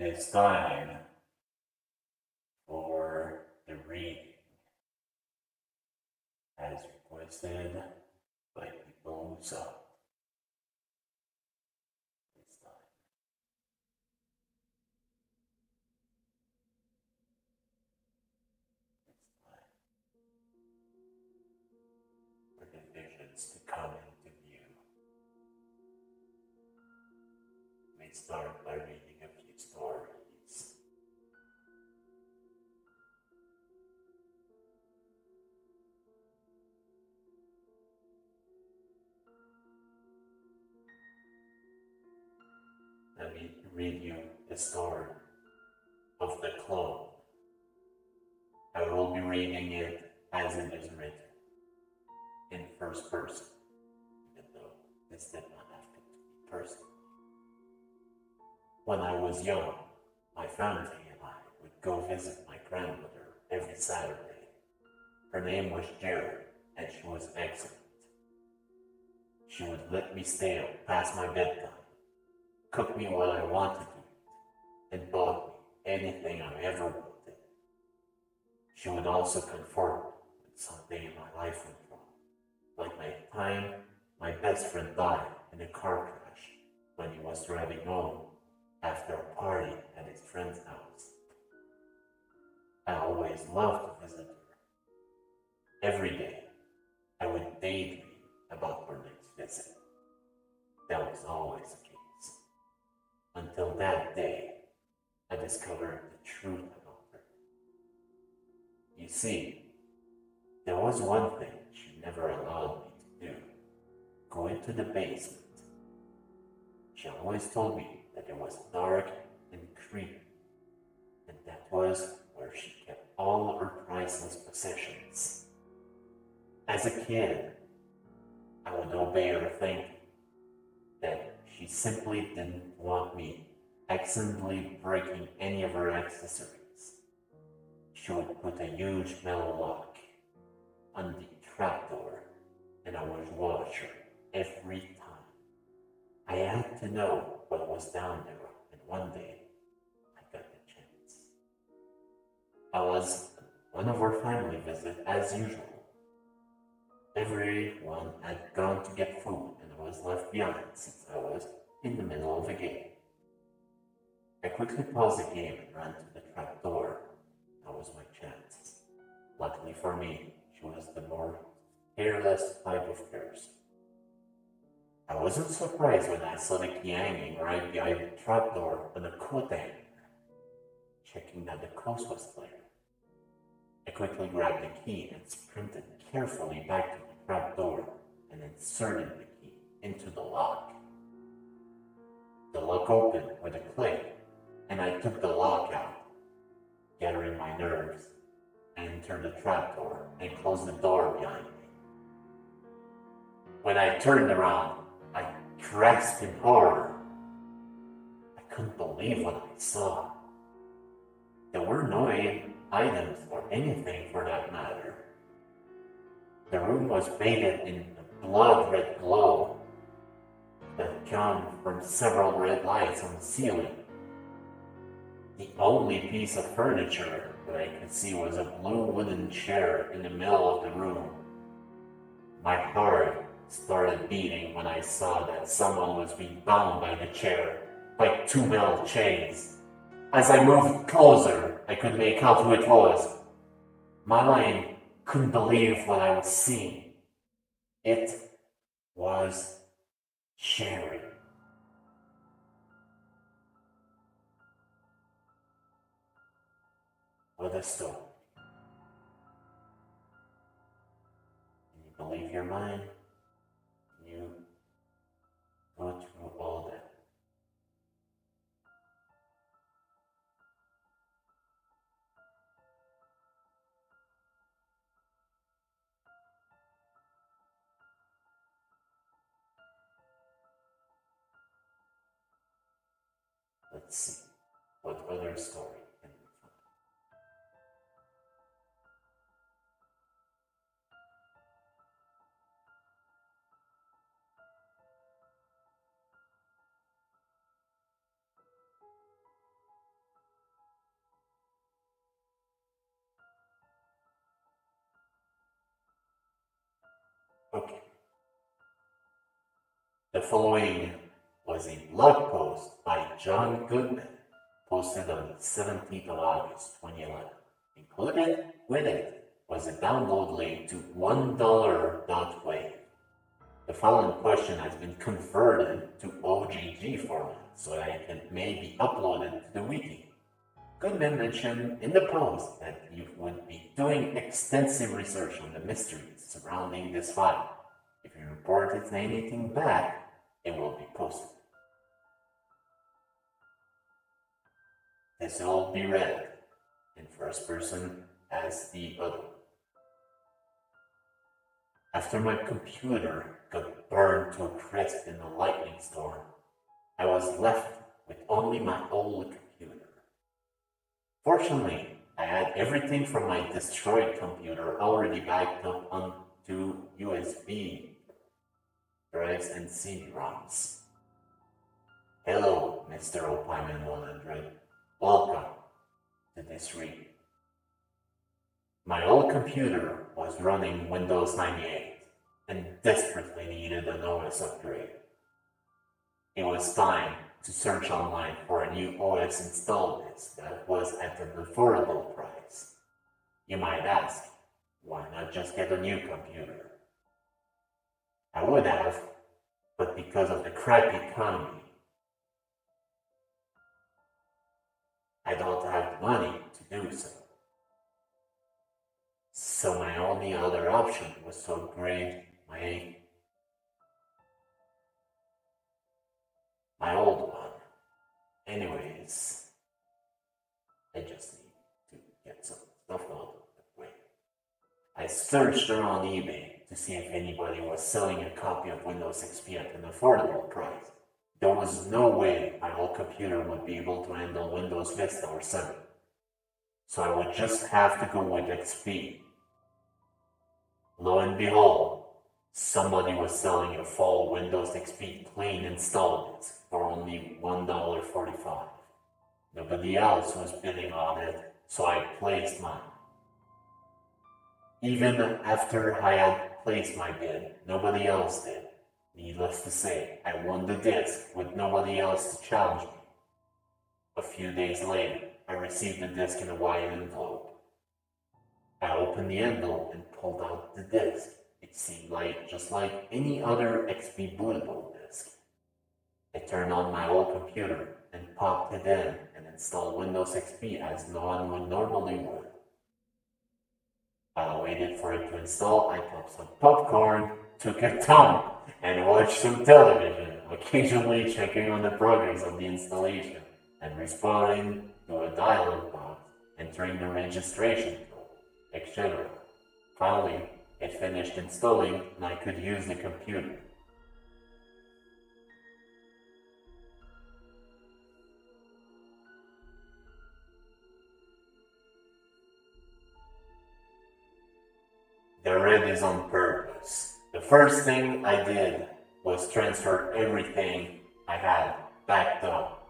It is time for the reading, as requested by people saw. It's time. It's time for the visions to come into view. We start by reading you the story of the clone. I will be reading it as it is written, in first person, even though this did not have to be. When I was young, my family and I would go visit my grandmother every Saturday. Her name was Jerry, and she was excellent. She would let me stay up past my bedtime, cook me what I wanted to eat, and bought me anything I ever wanted. She would also comfort me when something in my life went wrong, like my time my best friend died in a car crash when he was driving home after a party at his friend's house. I always loved to visit her. Every day, I would daydream about her next visit. That was always case. Until that day, I discovered the truth about her. You see, there was one thing she never allowed me to do go into the basement. She always told me that it was dark and creepy, and that was where she kept all her priceless possessions. As a kid, I would obey her thinking she simply didn't want me accidentally breaking any of her accessories. She would put a huge metal lock on the trapdoor, and I would watch her every time. I had to know what was down there, and one day I got the chance. I was one of our family visits as usual. Everyone had gone to get food, I was left behind since I was in the middle of a game. I quickly paused the game and ran to the trap door. That was my chance. Luckily for me, she was the more careless type of person. I wasn't surprised when I saw the key hanging right behind the trapdoor on the coat hanger, checking that the coast was clear. I quickly grabbed the key and sprinted carefully back to the trapdoor and inserted the into the lock. The lock opened with a click, and I took the lock out, gathering my nerves, and entered the trapdoor and closed the door behind me. When I turned around, I grasped in horror. I couldn't believe what I saw. There were no items or anything for that matter. The room was bathed in a blood red glow that came from several red lights on the ceiling. The only piece of furniture that I could see was a blue wooden chair in the middle of the room. My heart started beating when I saw that someone was being bound by the chair by two metal chains. As I moved closer, I could make out who it was. My mind couldn't believe what I was seeing. It was Sherry. What a. Can you believe your mind? You go through Let's see what other story can we find. Okay. The following was a blog post by John Goodman, posted on the 17th of August 2011. Included with it was a download link to $1.wave. The following question has been converted to OGG format so that it can maybe uploaded to the wiki. Goodman mentioned in the post that you would be doing extensive research on the mysteries surrounding this file. If you report anything back, it will be posted. This will be read in first person as the other. After my computer got burned to a crisp in a lightning storm, I was left with only my old computer. Fortunately, I had everything from my destroyed computer already backed up onto USB drives and CD-ROMs. Hello, Mr. Opieman 100. Welcome to this read. My old computer was running Windows 98 and desperately needed an OS upgrade. It was time to search online for a new OS install disk that was at an affordable price. You might ask, why not just get a new computer? I would have, but because of the crappy economy, I don't have the money to do so. So my only other option was to upgrade my my old one. Anyways, I just need to get some stuff of the way. I searched around eBay to see if anybody was selling a copy of Windows XP at an affordable price. There was no way my old computer would be able to handle Windows Vista or 7. So I would just have to go with XP. Lo and behold, somebody was selling a full Windows XP clean installed for only $1.45. Nobody else was bidding on it, so I placed mine. Even after I had placed my bid, nobody else did. Needless to say, I won the disc with nobody else to challenge me. A few days later, I received the disc in a white envelope. I opened the envelope and pulled out the disc. It seemed like just like any other XP bootable disk. I turned on my old computer and popped it in and installed Windows XP as no one would normally would. While I waited for it to install, I popped some popcorn, took a dump, and watch some television, occasionally checking on the progress of the installation and responding to a dialog box, entering the registration code, etc. Finally, it finished installing and I could use the computer. The red is on purpose. The first thing I did was transfer everything I had backed up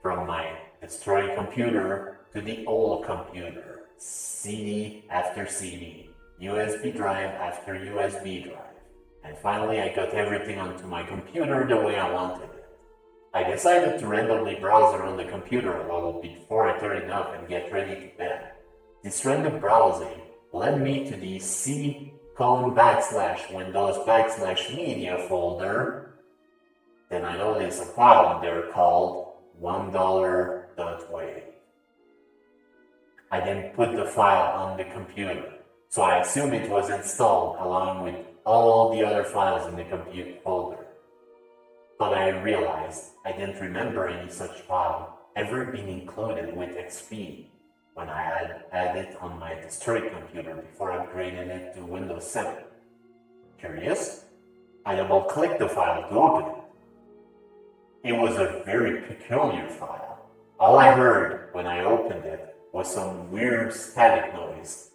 from my destroyed computer to the old computer, CD after CD, USB drive after USB drive. And finally, I got everything onto my computer the way I wanted it. I decided to randomly browse around the computer a little before I turn it up and get ready to bed. This random browsing led me to the C colon backslash Windows backslash media folder. Then I noticed a file there called $1.wave. I then put the file on the computer. So I assume it was installed along with all the other files in the compute folder. But I realized I didn't remember any such file ever being included with XP when I had added on my destroyed computer before upgrading it to Windows 7. Curious? I double clicked the file to open it. It was a very peculiar file. All I heard when I opened it was some weird static noise,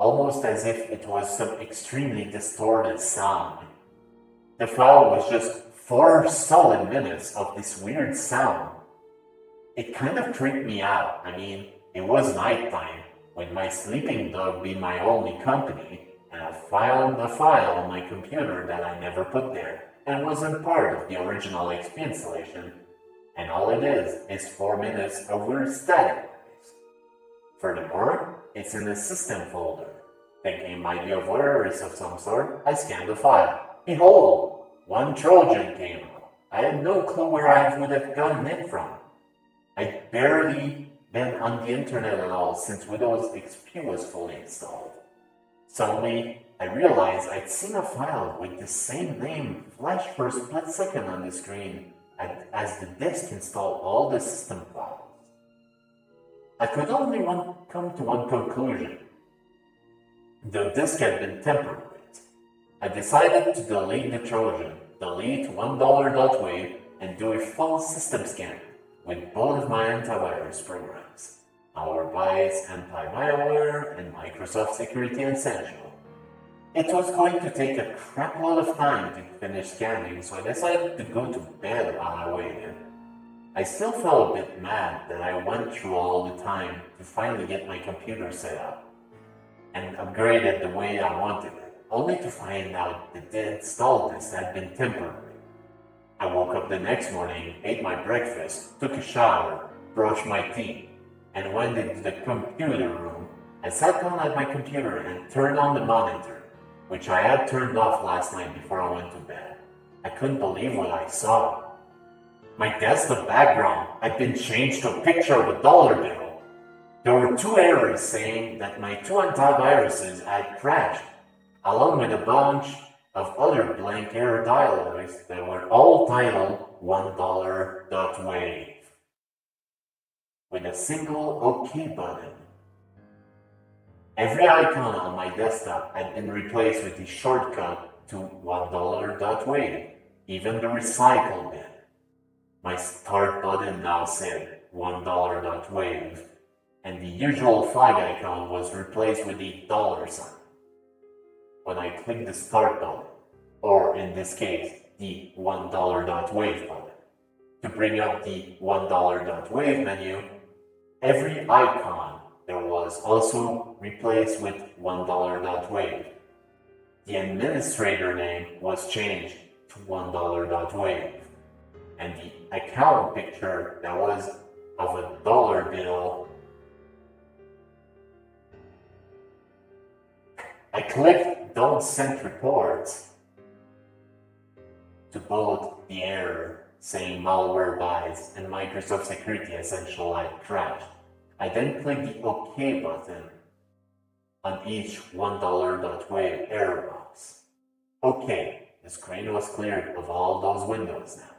almost as if it was some extremely distorted sound. The file was just four solid minutes of this weird sound. It kind of creeped me out. I mean, it was nighttime when my sleeping dog be my only company, and I found a file on my computer that I never put there and wasn't part of the original XP installation. And all it is is 4 minutes of weird static. Furthermore, it's in the system folder. Thinking it might be a virus of some sort, I scanned the file. Behold, one Trojan came. I had no clue where I would have gotten it from. I'd barely been on the internet at all since Windows XP was fully installed. Suddenly, I realized I'd seen a file with the same name flash for a split second on the screen as the disk installed all the system files. I could only one, come to one conclusion. The disk had been tampered with. I decided to delete the Trojan, delete one $1.wave, and do a full system scan with both of my antivirus programs, Malwarebytes Anti-Malware and Microsoft Security Essential. It was going to take a crap load of time to finish scanning, so I decided to go to bed while I waited. I still felt a bit mad that I went through all the time to finally get my computer set up and upgraded the way I wanted it, only to find out that the install disk had been temporary. I woke up the next morning, ate my breakfast, took a shower, brushed my teeth, and went into the computer room. I sat down at my computer and turned on the monitor, which I had turned off last night before I went to bed. I couldn't believe what I saw. My desktop background had been changed to a picture of a dollar bill. There were two errors saying that my two antiviruses had crashed, along with a bunch of other blank error dialogues that were all titled $1.wave with a single OK button. Every icon on my desktop had been replaced with the shortcut to $1.wave, even the recycle bin. My start button now said $1.wave, and the usual flag icon was replaced with the dollar sign. When I click the start button, or in this case, the $1.wave button, to bring up the $1.wave menu, every icon there was also replaced with $1.wave. The administrator name was changed to $1.wave and the account picture that was of a dollar bill. I clicked Don't Send Reports to both the error saying Malwarebytes and Microsoft Security Essential had crashed. I then click the OK button on each $1.wave error box. OK, the screen was cleared of all those windows now.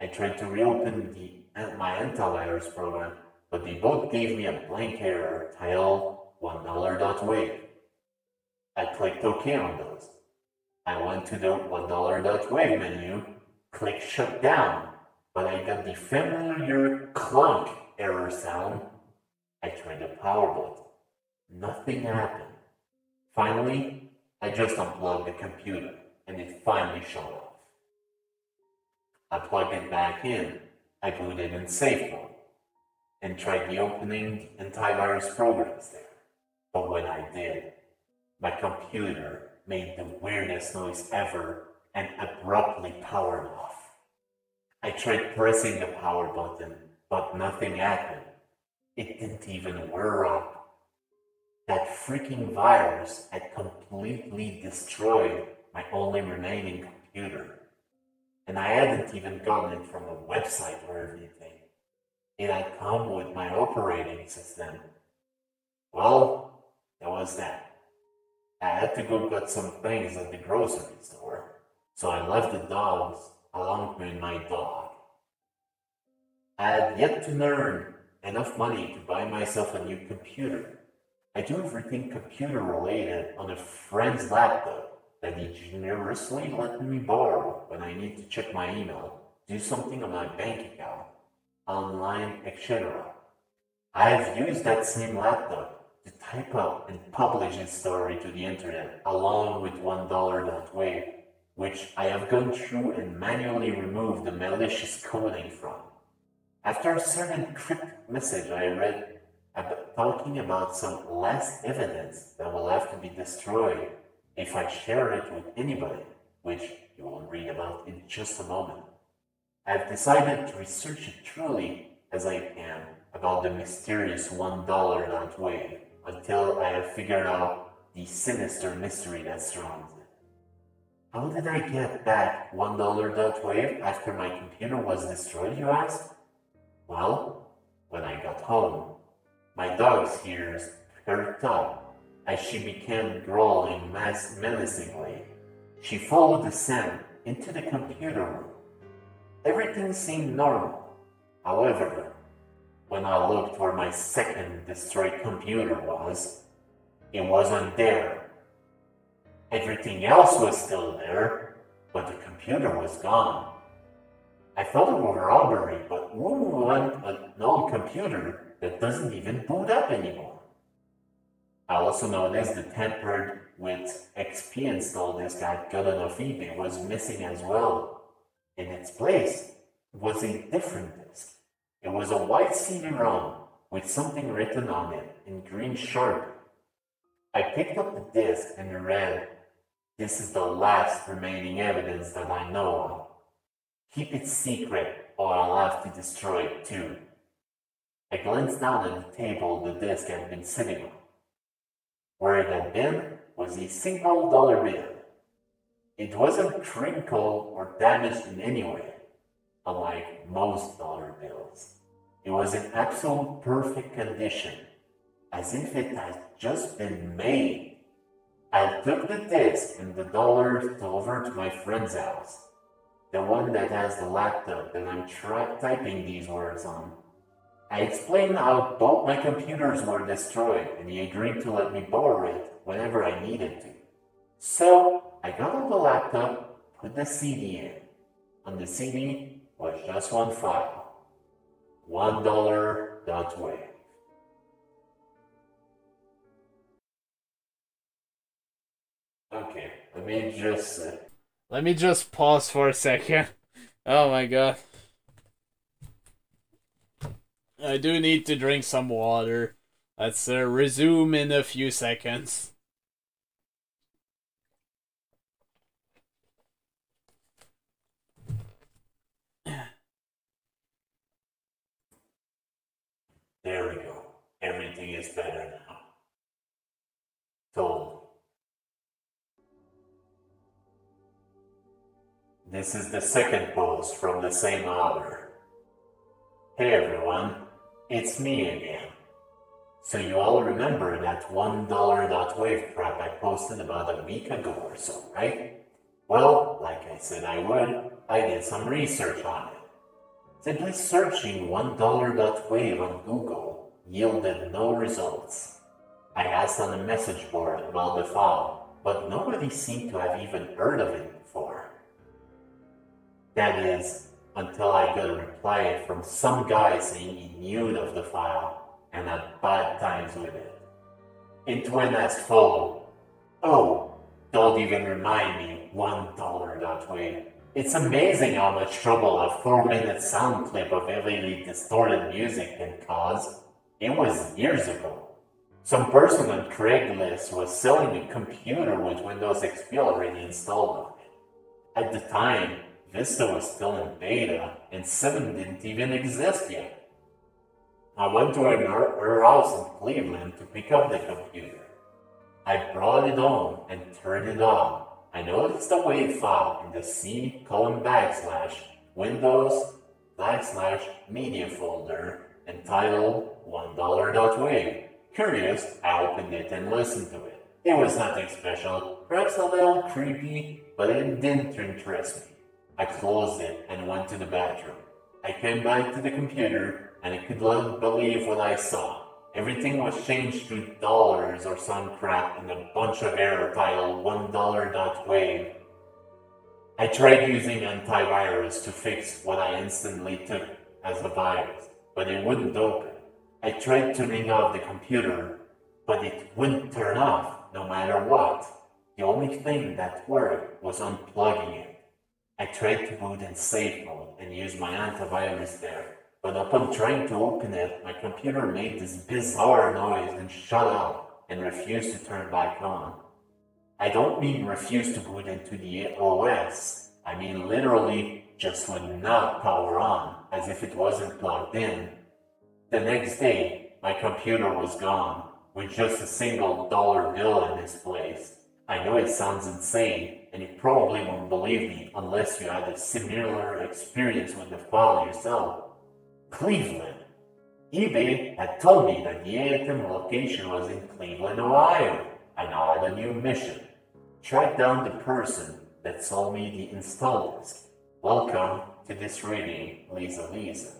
I tried to reopen the, uh, my antivirus program, but they both gave me a blank error titled $1.wave. I clicked OK on those. I went to the $1.wave menu, clicked shut down, but I got the familiar clunk error sound. I tried the power button. Nothing happened. Finally, I just unplugged the computer and it finally shut off. I plugged it back in. I booted in safe mode and tried the opening antivirus programs there. But when I did, my computer made the weirdest noise ever and abruptly powered off. I tried pressing the power button, but nothing happened. It didn't even whir up. That freaking virus had completely destroyed my only remaining computer. And I hadn't even gotten it from a website or anything. It had come with my operating system. Well, there was that. I had to go get some things at the grocery store, so I left the dogs along with my dog. I had yet to earn enough money to buy myself a new computer. I do everything computer related on a friend's laptop that he generously let me borrow when I need to check my email, do something on my bank account, online, etc. I have used that same laptop type up and publish a story to the internet along with $1.wave, which I have gone through and manually removed the malicious coding from. After a certain cryptic message I read about talking about some last evidence that will have to be destroyed if I share it with anybody, which you will read about in just a moment. I've decided to research it truly as I can about the mysterious $1 dot wave until I have figured out the sinister mystery that surrounds it. How did I get back $1 dot wave after my computer was destroyed, you ask? Well, when I got home, my dog's ears perked up as she began growling menacingly. She followed the sound into the computer room. Everything seemed normal. However, when I looked where my second destroyed computer was, it wasn't there. Everything else was still there, but the computer was gone. I thought it was robbery, but who want an old computer that doesn't even boot up anymore? I also noticed the tampered with XP install disk I got off eBay was missing as well. In its place was a different disk. It was a white CD-ROM with something written on it in green sharp. I picked up the disk and read, This is the last remaining evidence that I know of. Keep it secret or I'll have to destroy it too. I glanced down at the table the disk had been sitting on. Where it had been was a single dollar bill. It wasn't crinkled or damaged in any way, unlike most dollar bills. It was in absolute perfect condition, as if it had just been made. I took the disc and the dollars over to my friend's house, the one that has the laptop that I'm typing these words on. I explained how both my computers were destroyed and he agreed to let me borrow it whenever I needed to. So I got on the laptop, put the CD in. On the CD was just one file. One dollar dot wave. Okay, let me just. Uh, let me just pause for a second. Oh my god. I do need to drink some water. Let's uh, resume in a few seconds. There we go. Everything is better now. Told. This is the second post from the same author. Hey everyone, it's me again. So you all remember that $1 dot wave crap I posted about a week ago or so, right? Well, like I said I would, I did some research on it. Simply searching $1.wave on Google yielded no results. I asked on a message board about the file, but nobody seemed to have even heard of it before. That is, until I got a reply from some guy saying he knew of the file and had bad times with it. It went as follows. Oh, don't even remind me, $1.wave. It's amazing how much trouble a four minute sound clip of heavily distorted music can cause. It was years ago. Some person on Craigslist was selling a computer with Windows XP already installed on it. At the time, Vista was still in beta and 7 didn't even exist yet. I went to her, house in Cleveland to pick up the computer. I brought it home and turned it on I noticed a WAV file in the C colon backslash Windows backslash media folder entitled $1.wave. Curious, I opened it and listened to it. It was nothing special, perhaps a little creepy, but it didn't interest me. I closed it and went to the bathroom. I came back to the computer and I could not believe what I saw. Everything was changed to dollars or some crap and a bunch of error titled $1.wave. I tried using antivirus to fix what I instantly took as a virus, but it wouldn't open. I tried turning off the computer, but it wouldn't turn off no matter what. The only thing that worked was unplugging it. I tried to boot in safe mode and use my antivirus there, but upon trying to open it, my computer made this bizarre noise and shut off and refused to turn back on. I don't mean refuse to boot into the OS. I mean literally just would not power on, as if it wasn't plugged in. The next day, my computer was gone, with just a single dollar bill in its place. I know it sounds insane, and you probably won't believe me unless you had a similar experience with the file yourself. Cleveland. eBay had told me that the item location was in Cleveland, Ohio. I now had a new mission. Track down the person that sold me the install disk. Welcome to this reading, Lisa Lisa.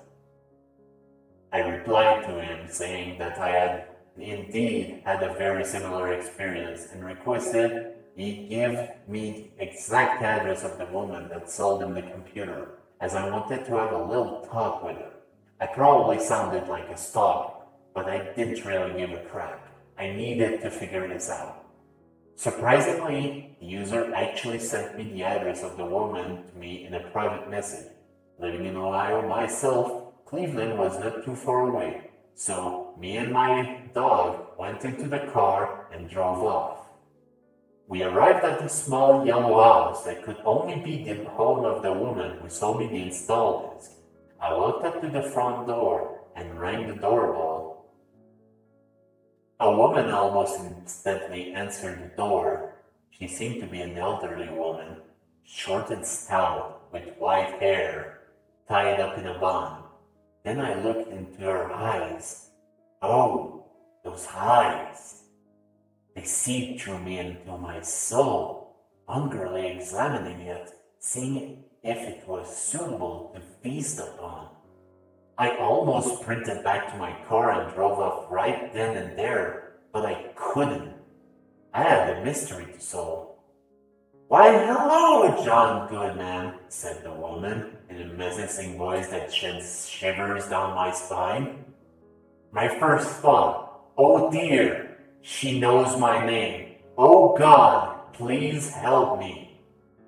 I replied to him saying that I had indeed had a very similar experience and requested he give me the exact address of the woman that sold him the computer, as I wanted to have a little talk with her. I probably sounded like a stalker, but I didn't really give a crap. I needed to figure this out. Surprisingly, the user actually sent me the address of the woman to me in a private message. Living in Ohio myself, Cleveland was not too far away, so me and my dog went into the car and drove off. We arrived at a small yellow house that could only be the home of the woman who sold me the install disk. I walked up to the front door and rang the doorbell. A woman almost instantly answered the door. She seemed to be an elderly woman, short and stout, with white hair, tied up in a bun. Then I looked into her eyes. Oh, those eyes. They seeped through me into my soul, hungrily examining it, seeing if it was suitable to feast upon. I almost sprinted back to my car and drove off right then and there, but I couldn't. I had a mystery to solve. Why, hello, John Goodman, said the woman in a menacing voice that shivers down my spine. My first thought, oh dear, she knows my name. Oh God, please help me.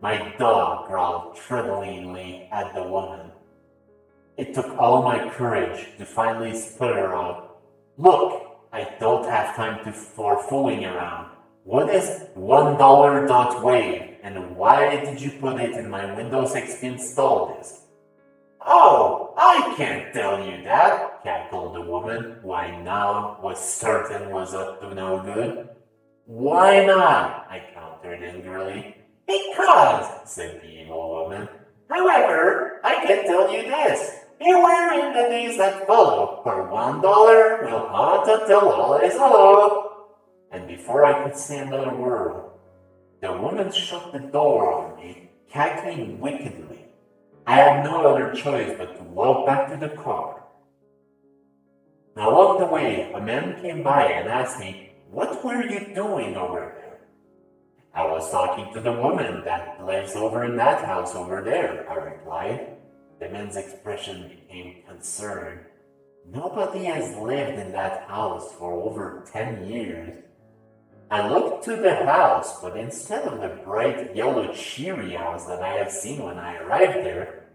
My dog growled tremblingly at the woman. It took all my courage to finally her out. Look, I don't have time to, for fooling around. What is one dollar dot wave and why did you put it in my Windows XP install disk? Oh, I can't tell you that, cackled the woman, who I now was certain was up to no good. Why not? I countered angrily. Because, said the evil woman. However, I can tell you this. Beware in the days that follow, for one dollar will haunt until all is over and before I could say another word, the woman shut the door on me, cackling wickedly. I had no other choice but to walk back to the car. Now, along the way, a man came by and asked me, What were you doing over? I was talking to the woman that lives over in that house over there, I replied. The man's expression became concerned. Nobody has lived in that house for over ten years. I looked to the house, but instead of the bright yellow cheery house that I had seen when I arrived there,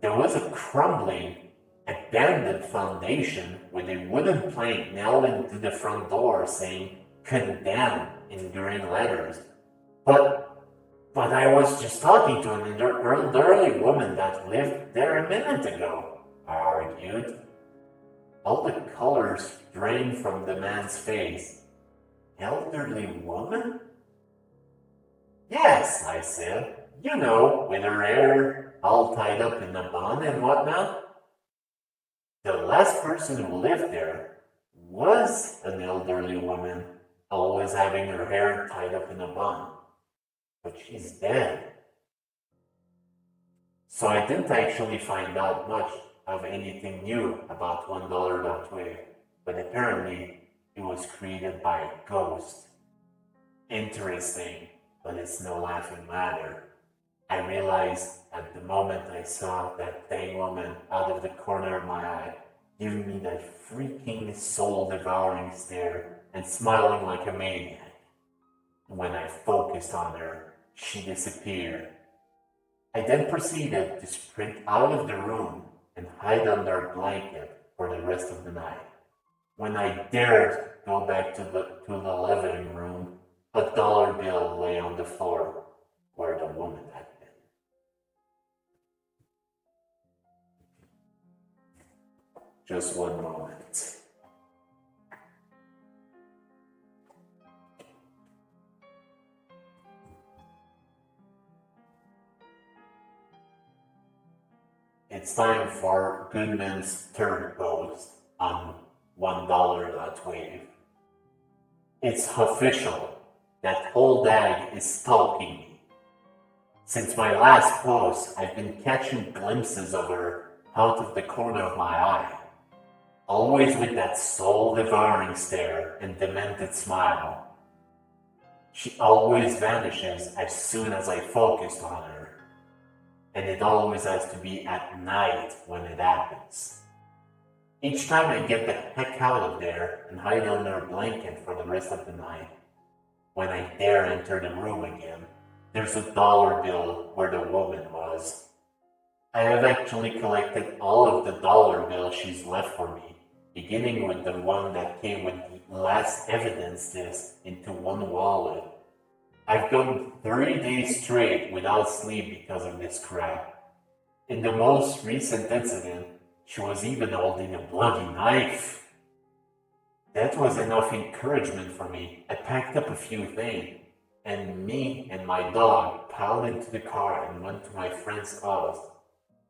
there was a crumbling, abandoned foundation with a wooden plank nailed into the front door saying condemned in green letters. But, but I was just talking to an elderly woman that lived there a minute ago, I argued. All the colors drained from the man's face elderly woman? Yes, I said. You know, with her hair all tied up in a bun and whatnot. The last person who lived there was an elderly woman, always having her hair tied up in a bun. But she's dead. So I didn't actually find out much of anything new about One Dollar Dot Way, but apparently it was created by a ghost. Interesting, but it's no laughing matter. I realized at the moment I saw that dang woman out of the corner of my eye, giving me that freaking soul devouring stare and smiling like a maniac. When I focused on her, she disappeared. I then proceeded to sprint out of the room and hide under a blanket for the rest of the night. When I dared go back to the, to the living room, A dollar bill lay on the floor where the woman had been. Just one moment. It's time for Goodman's post on $1.wave. It's official that old Dag is stalking me. Since my last post, I've been catching glimpses of her out of the corner of my eye, always with that soul devouring stare and demented smile. She always vanishes as soon as I focus on her and it always has to be at night when it happens. Each time I get the heck out of there and hide under a blanket for the rest of the night, when I dare enter the room again, there's a dollar bill where the woman was. I have actually collected all of the dollar bills she's left for me, beginning with the one that came with the last evidence disc into one wallet I've gone 30 days straight without sleep because of this crap. In the most recent incident, she was even holding a bloody knife. That was enough encouragement for me. I packed up a few things, and me and my dog piled into the car and went to my friend's house.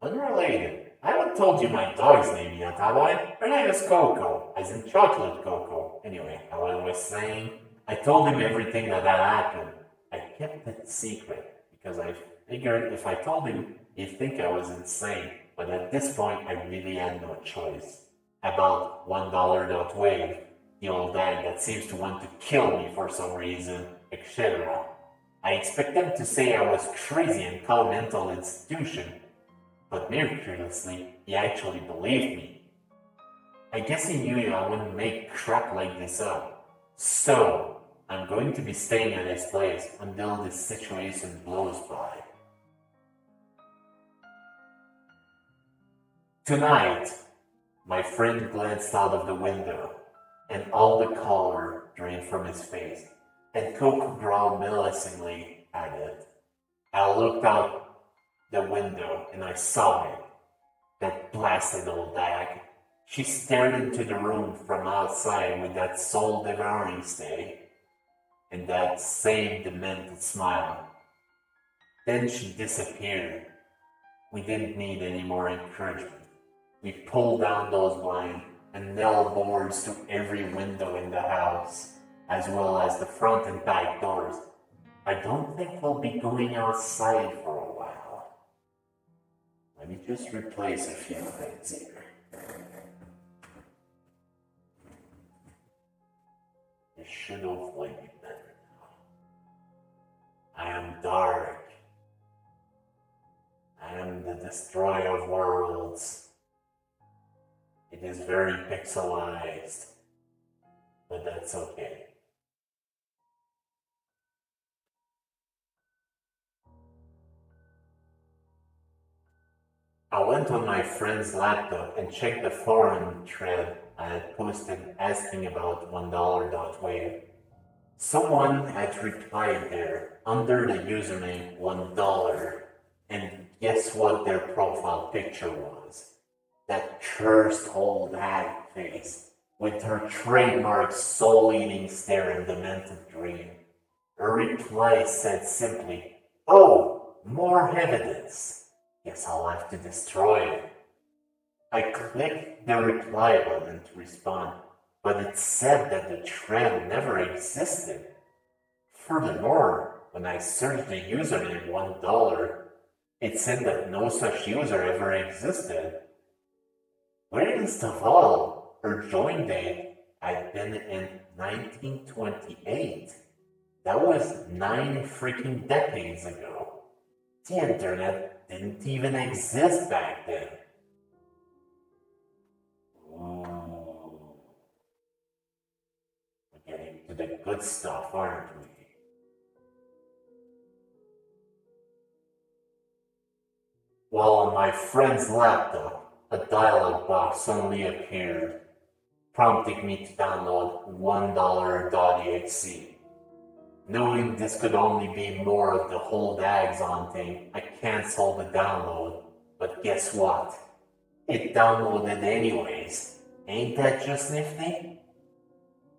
Unrelated, I haven't told you my dog's name yet, have I? Her name is Coco, as in chocolate Coco. Anyway, how I was saying, I told him everything that had happened I kept it secret because I figured if I told him, he'd think I was insane. But at this point, I really had no choice. About one dollar dot wave, the old guy that seems to want to kill me for some reason, etc. I expect them to say I was crazy and call mental institution, but miraculously, he actually believed me. I guess he knew I wouldn't make crap like this up. So, I'm going to be staying at his place until this situation blows by. Tonight, my friend glanced out of the window, and all the color drained from his face, and Coco growled menacingly at it. I looked out the window and I saw it. That blasted old bag. She stared into the room from outside with that soul devouring stare and that same demented smile. Then she disappeared. We didn't need any more encouragement. We pulled down those blinds and nailed boards to every window in the house, as well as the front and back doors. I don't think we'll be going outside for a while. Let me just replace a few things here. It should hopefully be I am dark. I am the destroyer of worlds. It is very pixelized, but that's okay. I went on my friend's laptop and checked the forum thread I had posted asking about $1.wave. Someone had replied there under the username $1, and guess what their profile picture was? That cursed old hag face with her trademark soul eating stare and demented grin. Her reply said simply, Oh, more evidence. Guess I'll have to destroy it. I clicked the reply button to respond but it said that the trend never existed. Furthermore, when I searched the username $1, it said that no such user ever existed. Weirdest of all, her join date I've been in 1928. That was nine freaking decades ago. The internet didn't even exist back then. we're Getting to the good stuff, aren't we? While on my friend's laptop, a dialog box suddenly appeared, prompting me to download $1.exe. Knowing this could only be more of the hold ags on thing, I canceled the download. But guess what? It downloaded anyways. Ain't that just nifty?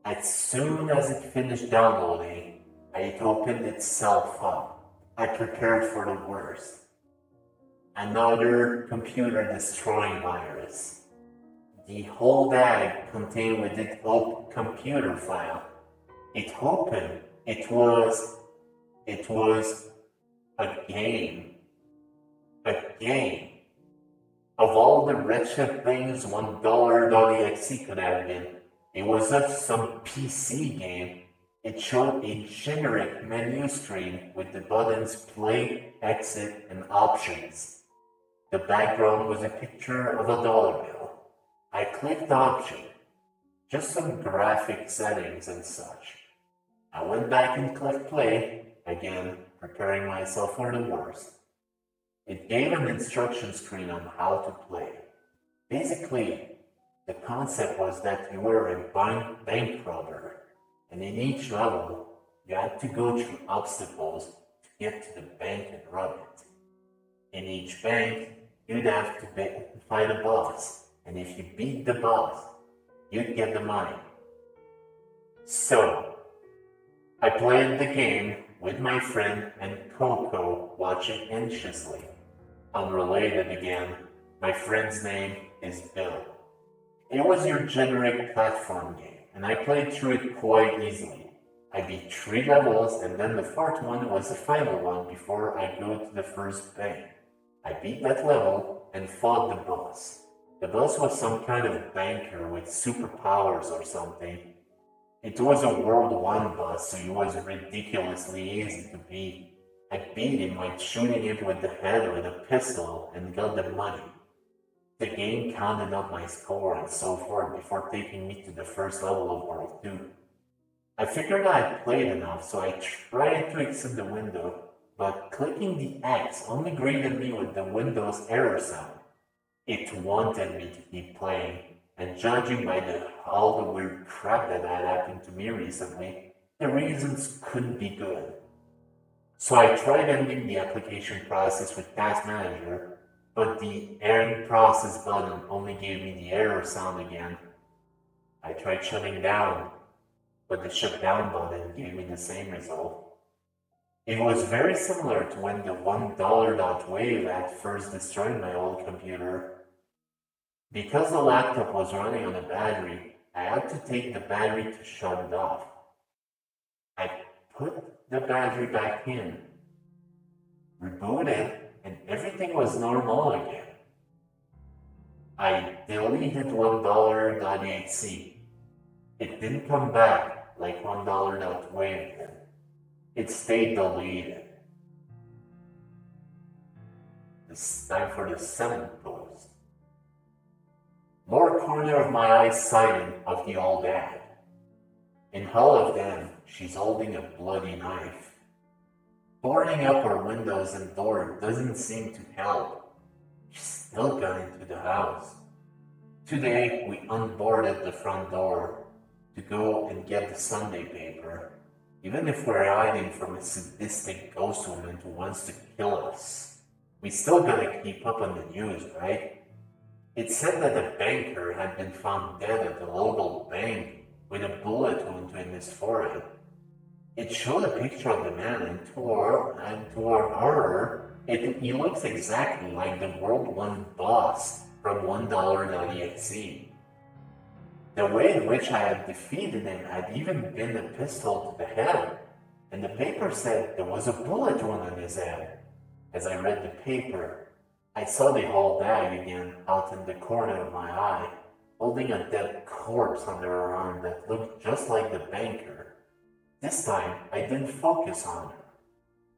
As soon as it finished downloading, it opened itself up. I prepared for the worst. Another computer destroying virus. The whole bag contained with it a computer file. It opened. It was. It was a game. A game. Of all the wretched things one dollar.exe could have been, it was not some PC game. It showed a generic menu screen with the buttons play, exit, and options. The background was a picture of a dollar bill. I clicked option, just some graphic settings and such. I went back and clicked play, again, preparing myself for the worst. It gave an instruction screen on how to play. Basically, the concept was that you were a bank, bank robber, and in each level, you had to go through obstacles to get to the bank and rob it. In each bank, you'd have to fight a boss and if you beat the boss, you'd get the money. So, I played the game with my friend and Coco watching anxiously. Unrelated again, my friend's name is Bill. It was your generic platform game, and I played through it quite easily. I beat three levels, and then the fourth one was the final one before I go to the first bank. I beat that level and fought the boss. The boss was some kind of banker with superpowers or something. It was a World 1 boss, so he was ridiculously easy to beat. I beat him by shooting him with the head with a pistol and got the money. The game counted up my score and so forth before taking me to the first level of World 2. I figured I had played enough, so I tried to exit the window, but clicking the X only greeted me with the Windows error sound. It wanted me to keep playing, and judging by the, all the weird crap that had happened to me recently, the reasons couldn't be good. So I tried ending the application process with Task Manager, but the end process button only gave me the error sound again. I tried shutting down, but the shutdown button gave me the same result. It was very similar to when the $1.wave had first destroyed my old computer because the laptop was running on a battery, I had to take the battery to shut it off. I put the battery back in, rebooted, and everything was normal again. I deleted $1.exe. It didn't come back like $1.wave did. It stayed deleted. It's time for the seventh post. More corner of my eyes sighting of the old dad. In all of them, she's holding a bloody knife. Boarding up her windows and door doesn't seem to help. She's still got into the house. Today, we unboarded the front door to go and get the Sunday paper, even if we're hiding from a sadistic ghost woman who wants to kill us. We still gotta keep up on the news, right? It said that a banker had been found dead at the local bank with a bullet wound in his forehead. It showed a picture of the man, and to our, and to our horror, it, he looks exactly like the World 1 boss from $1.exe. The way in which I had defeated him had even been a pistol to the head, and the paper said there was a bullet wound in his head. As I read the paper, I saw the whole bag again out in the corner of my eye, holding a dead corpse under her arm that looked just like the banker. This time, I didn't focus on her.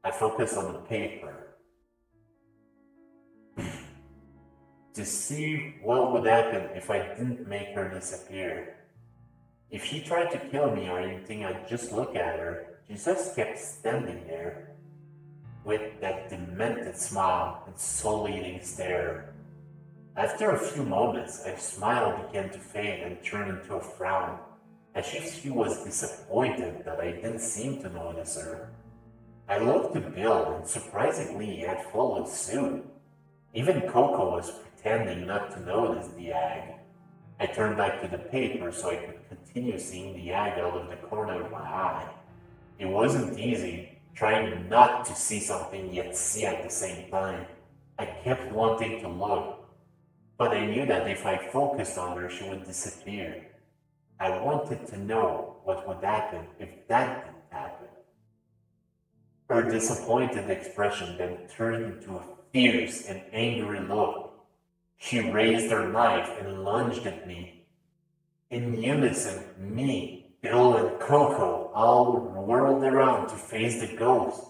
I focused on the paper. To see what would happen if I didn't make her disappear. If she tried to kill me or anything, I'd just look at her. She just kept standing there, with that demented smile and soul-eating stare. After a few moments, her smile began to fade and turn into a frown. as if she was disappointed that I didn't seem to notice her. I looked to Bill, and surprisingly, he had followed suit. Even Coco was pretending not to notice the ag. I turned back to the paper so I could continue seeing the ag out of the corner of my eye. It wasn't easy, trying not to see something yet see at the same time. I kept wanting to look, but I knew that if I focused on her, she would disappear. I wanted to know what would happen if that didn't happen. Her disappointed expression then turned into a fierce and angry look. She raised her knife and lunged at me. In unison, me, Bill, and Coco all whirled around to face the ghost.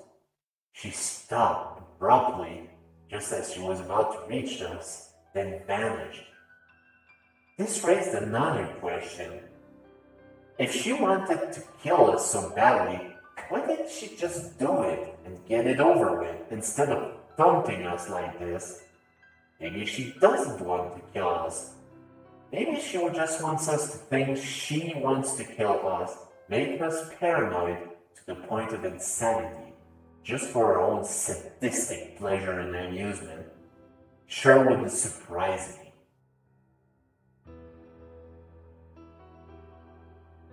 She stopped abruptly just as she was about to reach us, then vanished. This raised another question. If she wanted to kill us so badly, why didn't she just do it and get it over with instead of taunting us like this? Maybe she doesn't want to kill us. Maybe she just wants us to think she wants to kill us, make us paranoid to the point of insanity, just for her own sadistic pleasure and amusement. Sure wouldn't surprise me.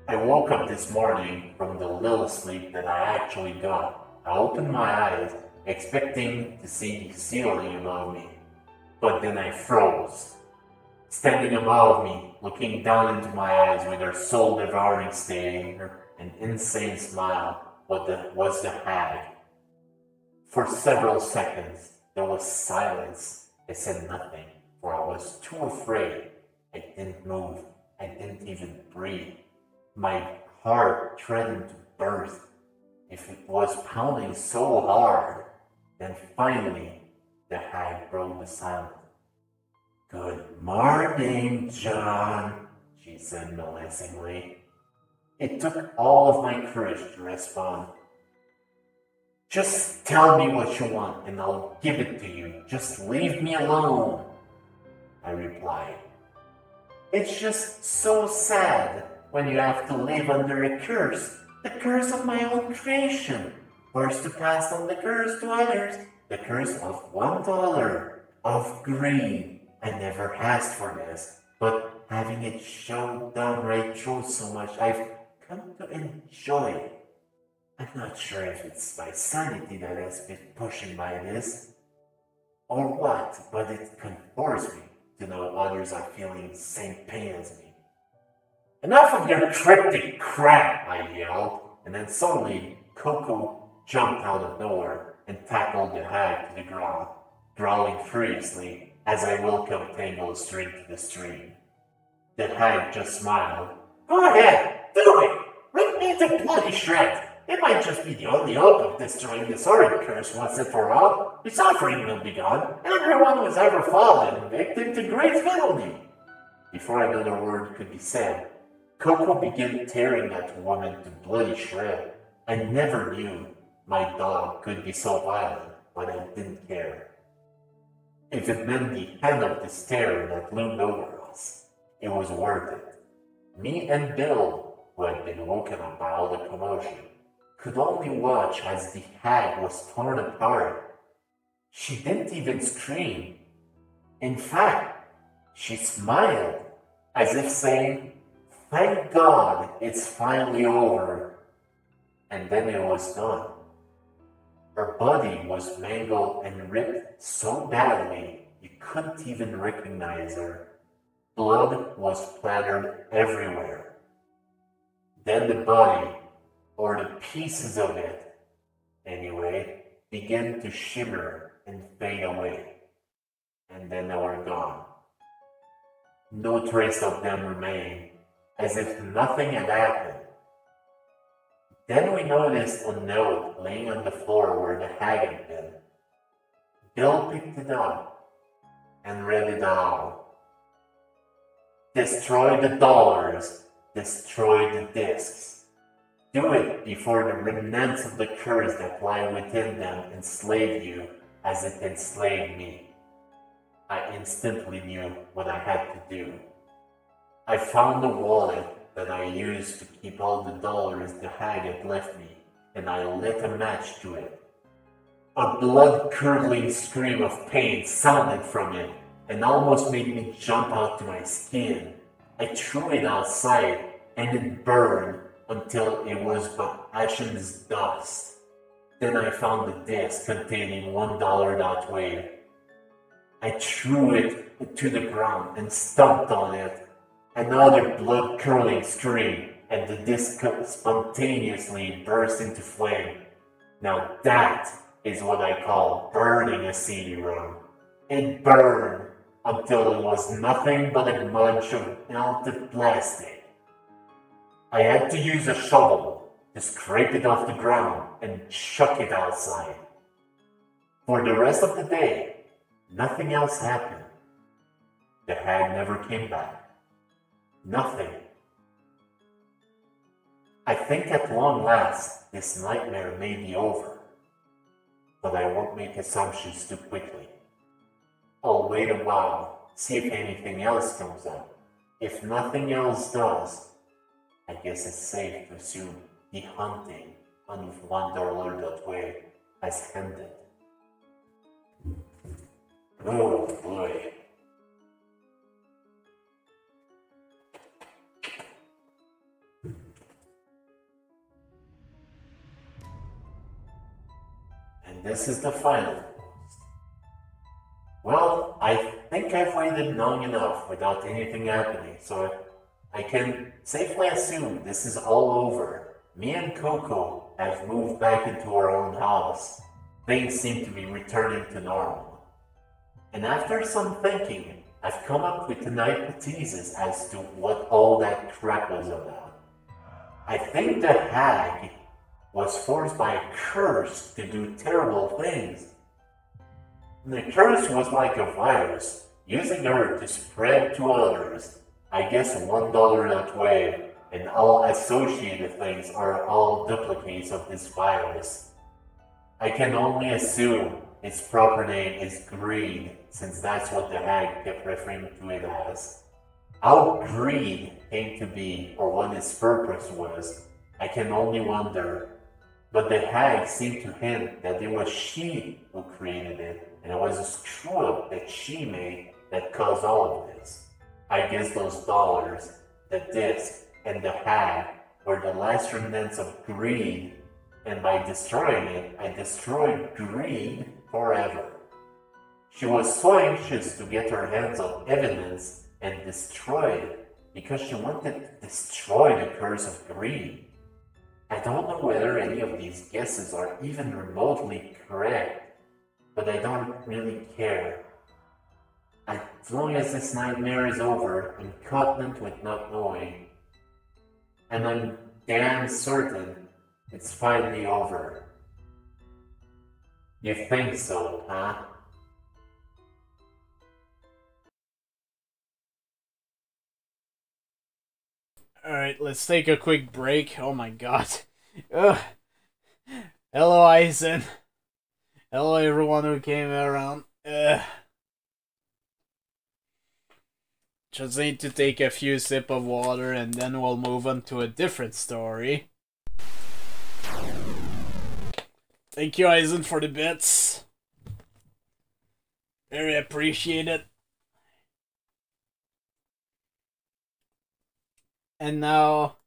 I woke up this morning from the little sleep that I actually got. I opened my eyes, expecting to see the ceiling above me, but then I froze. Standing above me, looking down into my eyes with her soul devouring stare, an insane smile, was the, was the hag. For several seconds, there was silence. I said nothing, for I was too afraid. I didn't move. I didn't even breathe. My heart threatened to burst. If it was pounding so hard, then finally the hag broke the silence. Good morning, John, she said menacingly. It took all of my courage to respond. Just tell me what you want and I'll give it to you. Just leave me alone, I replied. It's just so sad when you have to live under a curse, the curse of my own creation. First to pass on the curse to others, the curse of one dollar, of greed. I never asked for this, but having it shown downright true so much, I've come to enjoy it. I'm not sure if it's my sanity that has been pushing by this, or what, but it comforts me to know others are feeling the same pain as me. Enough of your cryptic crap, I yelled, and then suddenly Coco jumped out of nowhere and tackled the hag to the ground, growling furiously as I welcomed Tango's drink to the stream. The hag just smiled. Go ahead, do it! Rip me to bloody shreds! It might just be the only hope of destroying this horrid curse once and for all. The suffering will be gone, and everyone who has ever fallen victim to great villainy. Before another word could be said, Coco began tearing that woman to bloody shreds. I never knew my dog could be so violent, but I didn't care. If it meant the end of the terror that loomed over us, it was worth it. Me and Bill, who had been woken up by all the commotion, could only watch as the hag was torn apart. She didn't even scream. In fact, she smiled, as if saying, Thank God it's finally over. And then it was done. Her body was mangled and ripped so badly you couldn't even recognize her. Blood was splattered everywhere. Then the body, or the pieces of it, anyway, began to shimmer and fade away. And then they were gone. No trace of them remained as if nothing had happened. Then we noticed a note laying on the floor where the hag had been. Bill picked it up and read it aloud. Destroy the dollars, destroy the discs. Do it before the remnants of the curse that lie within them enslave you as it enslaved me. I instantly knew what I had to do. I found the wallet that I used to keep all the dollars the hag had left me, and I lit a match to it. A blood curdling scream of pain sounded from it and almost made me jump out to my skin. I threw it outside and it burned until it was but ashes dust. Then I found the disc containing one dollar dot wave. I threw it to the ground and stomped on it. Another blood curdling scream, and the disc spontaneously burst into flame. Now that is what I call burning a CD-ROM. It burned until it was nothing but a bunch of melted plastic. I had to use a shovel to scrape it off the ground and chuck it outside. For the rest of the day, nothing else happened. The hag never came back. Nothing. I think at long last this nightmare may be over but I won't make assumptions too quickly. I'll wait a while, see if anything else comes up. If nothing else does, I guess it's safe to assume the hunting on one dollar.wave has ended. Oh boy. This is the final. Well, I think I've waited long enough without anything happening, so I can safely assume this is all over. Me and Coco have moved back into our own house. Things seem to be returning to normal. And after some thinking, I've come up with an hypothesis as to what all that crap was about. I think the hag was forced by a curse to do terrible things. The curse was like a virus, using her to spread to others. I guess one dollar that way, and all associated things are all duplicates of this virus. I can only assume its proper name is greed, since that's what the hag kept referring to it as. How greed came to be, or what its purpose was, I can only wonder but the hag seemed to him that it was she who created it, and it was a screw up that she made that caused all of this. I guess those dollars, the disc, and the hag were the last remnants of greed, and by destroying it, I destroyed greed forever. She was so anxious to get her hands on evidence and destroy it because she wanted to destroy the curse of greed. I don't know whether any of these guesses are even remotely correct, but I don't really care. As long as this nightmare is over, I'm content with not knowing. And I'm damn certain it's finally over. You think so, huh? Alright, let's take a quick break. Oh my god. Ugh. Hello, Eisen. Hello, everyone who came around. Ugh. Just need to take a few sip of water and then we'll move on to a different story. Thank you, Eisen, for the bits. Very appreciated. And now...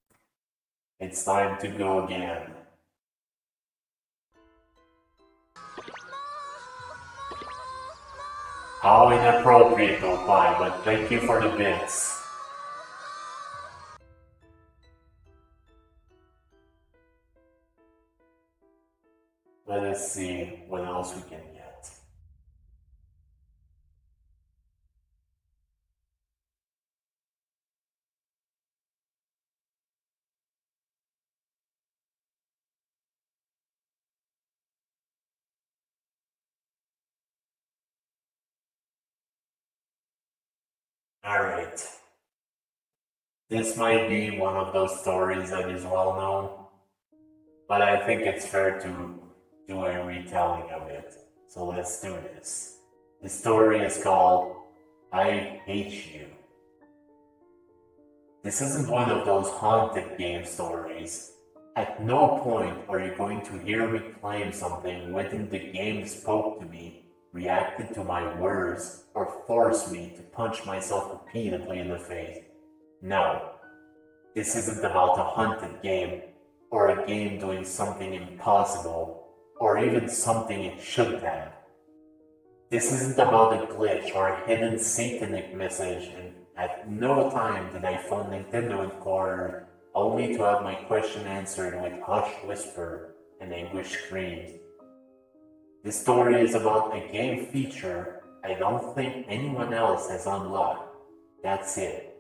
It's time to go again. How inappropriate, Opie, but thank you for the bits. Let us see what else we can Alright. This might be one of those stories that is well known, but I think it's fair to do a retelling of it. So let's do this. The story is called I Hate You. This isn't one of those haunted game stories. At no point are you going to hear me claim something within the game spoke to me, reacted to my words, or forced me to punch myself repeatedly in the face. No, this isn't about a haunted game, or a game doing something impossible, or even something it shouldn't have. This isn't about a glitch or a hidden satanic message, and at no time did I phone Nintendo in corner only to have my question answered with hushed whisper and anguished screams. This story is about a game feature I don't think anyone else has unlocked. That's it.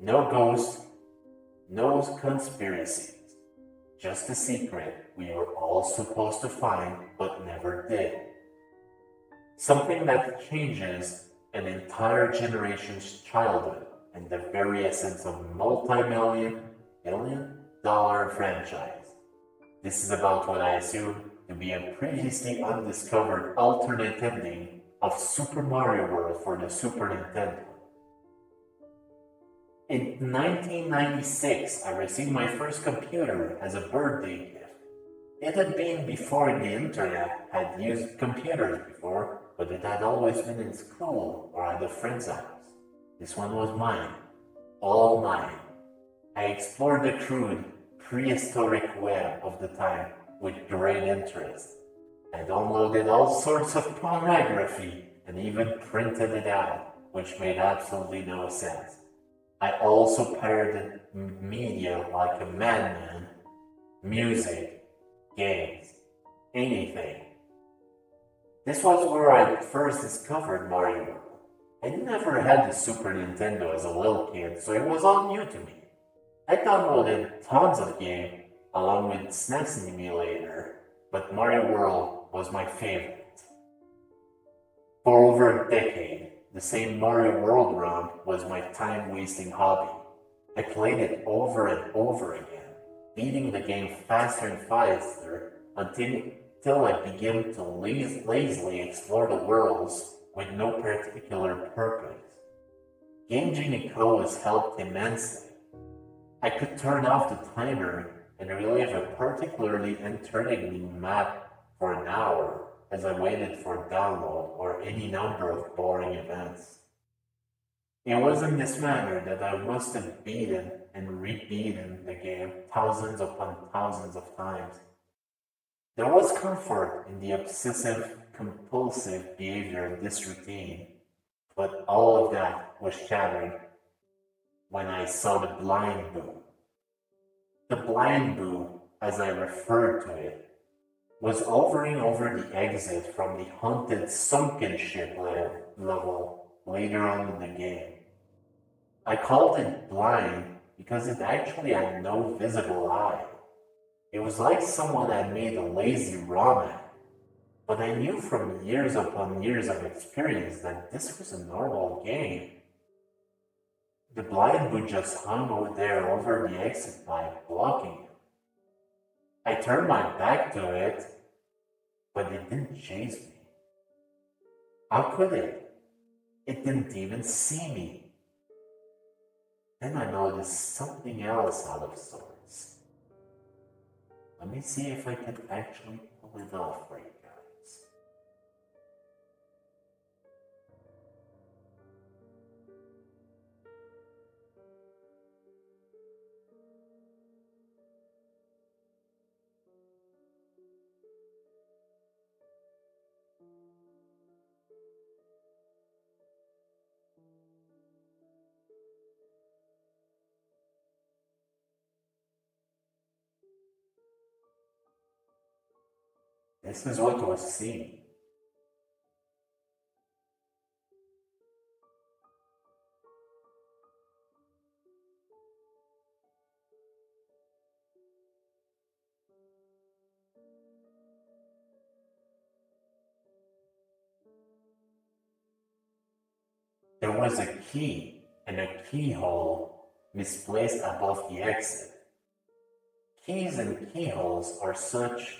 No ghosts, no conspiracies. Just a secret we were all supposed to find but never did. Something that changes an entire generation's childhood and the very essence of multi-million, billion dollar franchise. This is about what I assume be a previously undiscovered alternate ending of Super Mario World for the Super Nintendo. In 1996, I received my first computer as a birthday gift. It had been before the internet had used computers before, but it had always been in school or at a friend's house. This one was mine, all mine. I explored the crude, prehistoric web of the time with great interest. I downloaded all sorts of pornography and even printed it out, which made absolutely no sense. I also pirated media like a madman, music, games, anything. This was where I first discovered Mario I never had the Super Nintendo as a little kid, so it was all new to me. I downloaded tons of games along with SNES Emulator, but Mario World was my favorite. For over a decade, the same Mario World run was my time-wasting hobby. I played it over and over again, beating the game faster and faster until, until I began to lazily explore the worlds with no particular purpose. Game Genie Co. has helped immensely. I could turn off the timer and a particularly entertaining map for an hour as I waited for download or any number of boring events. It was in this manner that I must have beaten and rebeaten the game thousands upon thousands of times. There was comfort in the obsessive compulsive behavior of this routine, but all of that was shattered when I saw the blind boo. The blind boo, as I referred to it, was hovering over the exit from the haunted sunken ship level later on in the game. I called it blind because it actually had no visible eye. It was like someone had made a lazy app but I knew from years upon years of experience that this was a normal game. The blind would just hung over there over the exit pipe, blocking him. I turned my back to it, but it didn't chase me. How could it? It didn't even see me. Then I noticed something else out of sorts. Let me see if I can actually pull it off right This is what was seen. There was a key and a keyhole misplaced above the exit. Keys and keyholes are such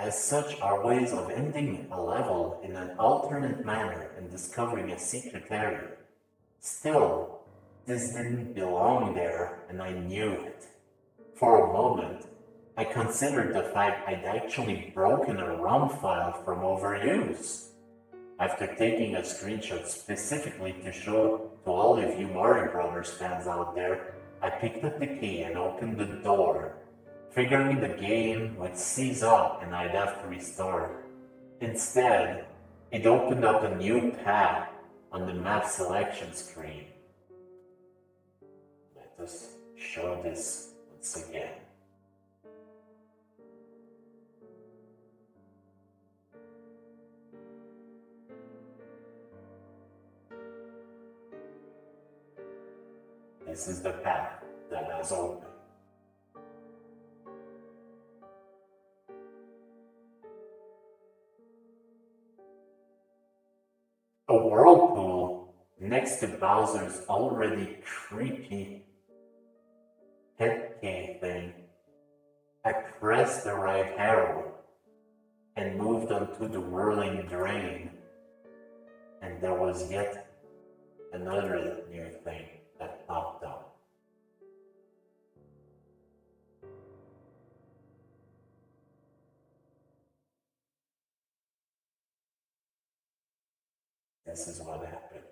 as such are ways of ending a level in an alternate manner and discovering a secret area. Still, this didn't belong there, and I knew it. For a moment, I considered the fact I'd actually broken a ROM file from overuse. After taking a screenshot specifically to show to all of you Mario Brothers fans out there, I picked up the key and opened the door, figuring the game would seize up and I'd have to restart. Instead, it opened up a new path on the map selection screen. Let us show this once again. This is the path that has opened. A whirlpool next to Bowser's already creepy head thing. I pressed the right arrow and moved onto the whirling drain, and there was yet another new thing This is what happened.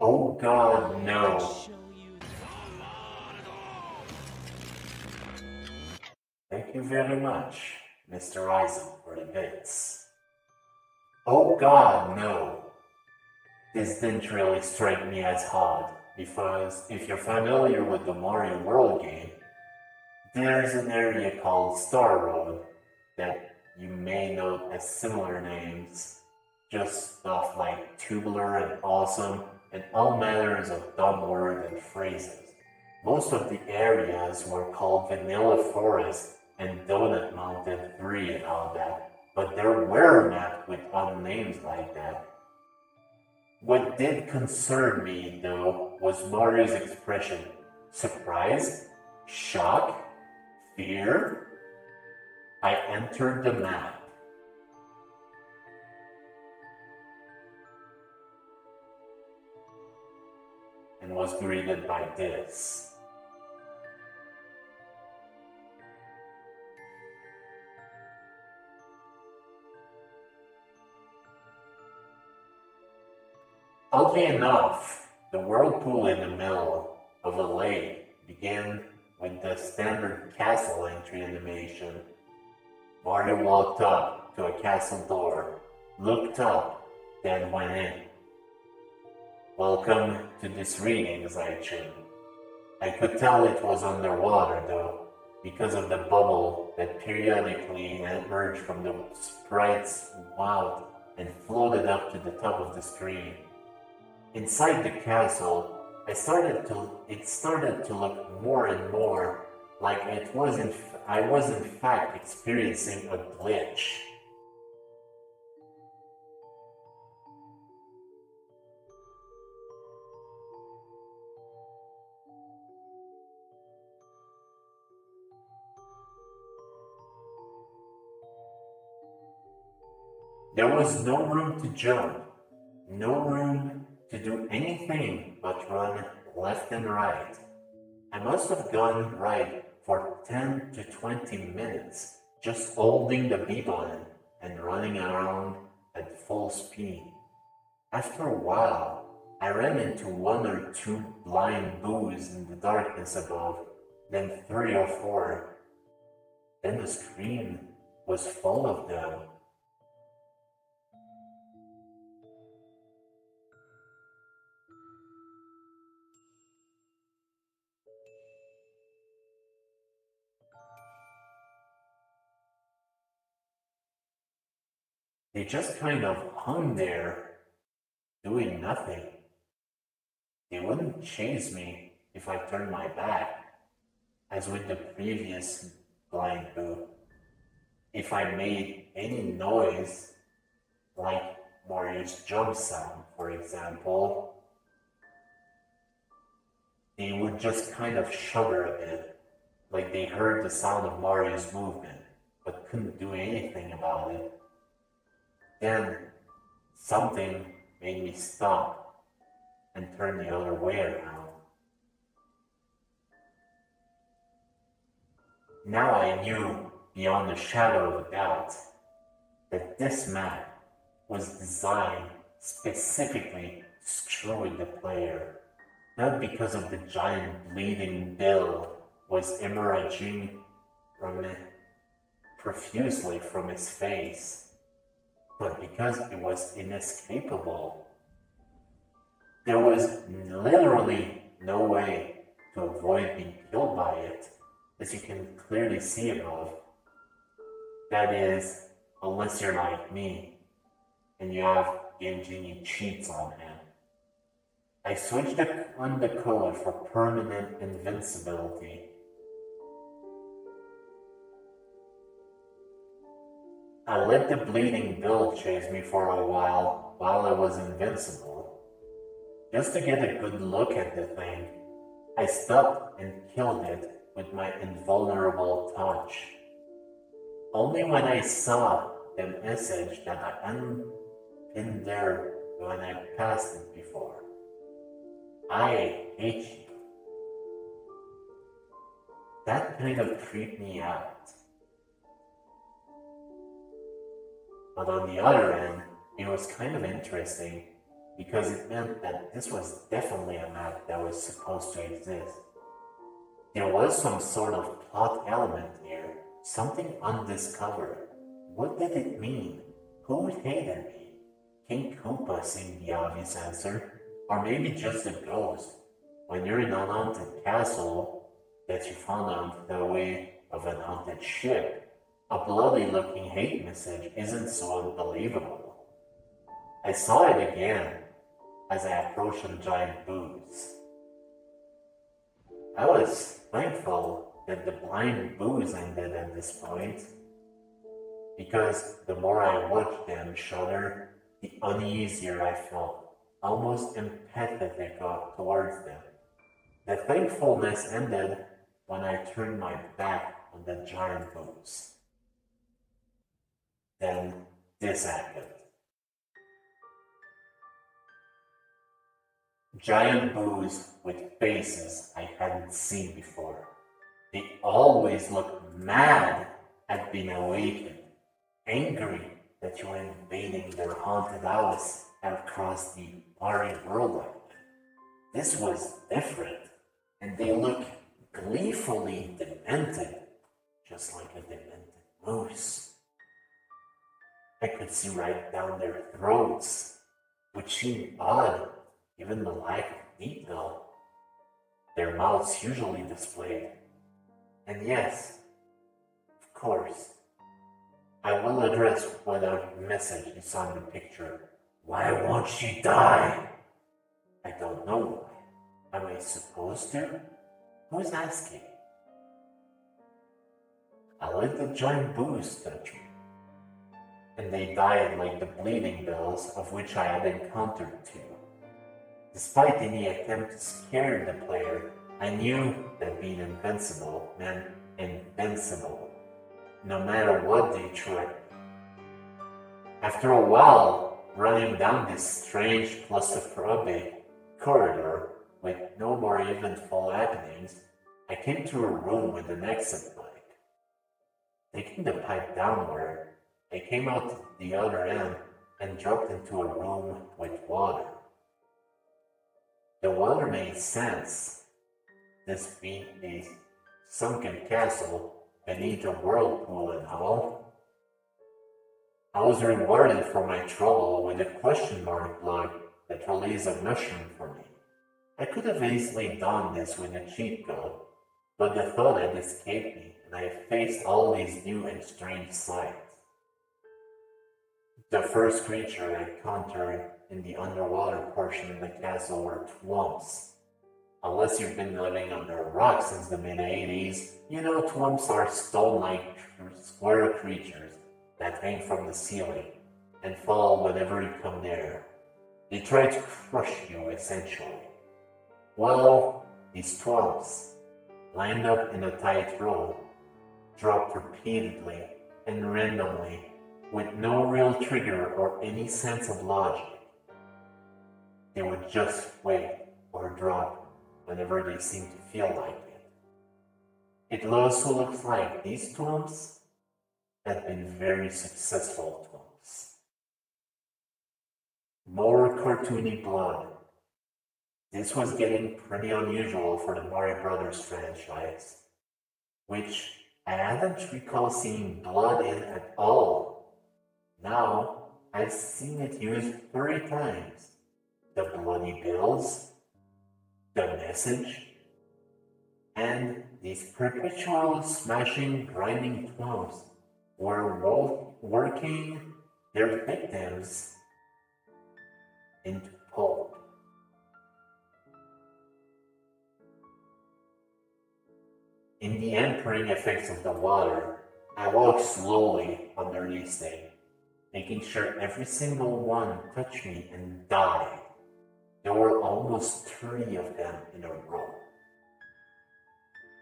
Oh god, no. Thank you very much, Mr. Eisen, for the. Oh god, no. This didn't really strike me as hard, because if you're familiar with the Mario World game, there's an area called Star Road that you may know as similar names, just stuff like tubular and awesome, and all manners of dumb words and phrases. Most of the areas were called Vanilla Forest and Donut Mountain 3 and all that, but there were maps with other names like that. What did concern me, though, was Mario's expression surprise, shock, fear. I entered the map. and was greeted by this. Oddly enough, the whirlpool in the middle of the lake began with the standard castle entry animation. Mario walked up to a castle door, looked up, then went in. Welcome to this reading, Zaichin. I could tell it was underwater though, because of the bubble that periodically emerged from the sprite's mouth and floated up to the top of the screen. Inside the castle, I started to it started to look more and more like it was in I was in fact experiencing a glitch. There was no room to jump, no room to do anything but run left and right. I must have gone right for 10 to 20 minutes, just holding the B button and running around at full speed. After a while, I ran into one or two blind boos in the darkness above, then three or four. Then the screen was full of them. They just kind of hung there, doing nothing. They wouldn't chase me if I turned my back, as with the previous blind boo. If I made any noise, like Mario's jump sound, for example, they would just kind of shudder a bit, like they heard the sound of Mario's movement. but couldn't do anything about it. Then something made me stop and turn the other way around. Now I knew beyond a shadow of a doubt that this map was designed specifically to screw the player. Not because of the giant bleeding bill was emerging from it profusely from his face, but because it was inescapable. There was literally no way to avoid being killed by it, as you can clearly see above. That is, unless you're like me and you have Game Genie cheats on him. I switched on the code for permanent invincibility. I let the bleeding bill chase me for a while while I was invincible. Just to get a good look at the thing, I stopped and killed it with my invulnerable touch. Only when I saw the message that I hadn't been there when I passed it before. I hate you. That kind of creeped me out. But on the other end, it was kind of interesting because it meant that this was definitely a map that was supposed to exist. There was some sort of plot element here, something undiscovered. What did it mean? Who hated me? King Koopa seemed the obvious answer, or maybe just a ghost. When you're in an haunted castle that you found on the way of an haunted ship, a bloody looking hate message isn't so unbelievable. I saw it again as I approached the giant boos. I was thankful that the blind boos ended at this point, because the more I watched them shudder, the uneasier I felt, almost empathetic towards them. The thankfulness ended when I turned my back on the giant boos. Then this happened. Giant boos with faces I hadn't seen before. They always looked mad at being awakened, angry that you were invading their haunted house and across the party world. This was different, and they looked gleefully demented, just like a demented moose. I could see right down their throats, which seemed odd given the lack of detail their mouths usually displayed. And yes, of course, I will address whatever message is on the picture. Why won't she die? I don't know why. Am I supposed to? Who's asking? I let the giant boos touch me and they died like the bleeding bills of which I had encountered two. Despite any attempt to scare the player, I knew that being invincible meant invincible, no matter what they tried. After a while, running down this strange claustrophobic corridor with no more eventful happenings, I came to a room with an exit pipe. Taking the pipe downward, I came out the other end and jumped into a room with water. The water made sense, this being a sunken castle beneath a whirlpool and all. I was rewarded for my trouble with a question mark block that released a mushroom for me. I could have easily done this with a cheat code, but the thought had escaped me and I faced all these new and strange sights. The first creature I encountered in the underwater portion of the castle were Thwomps. Unless you've been living under a rock since the mid 80s, you know Thwomps are stone like square creatures that hang from the ceiling and fall whenever you come near. They try to crush you, essentially. Well, these Thwomps, lined up in a tight row, dropped repeatedly and randomly, with no real trigger or any sense of logic. They would just wait or drop whenever they seemed to feel like it. It also looks like these tombs had been very successful tombs. More cartoony blood. This was getting pretty unusual for the Mario Brothers franchise, which I hadn't recall seeing blood in at all. Now, I've seen it used three times. The bloody bills, the message, and these perpetual smashing, grinding Thwomps were both working their victims into pulp. In the entering effects of the water, I walked slowly underneath them, making sure every single one touched me and died. There were almost 30 of them in a row.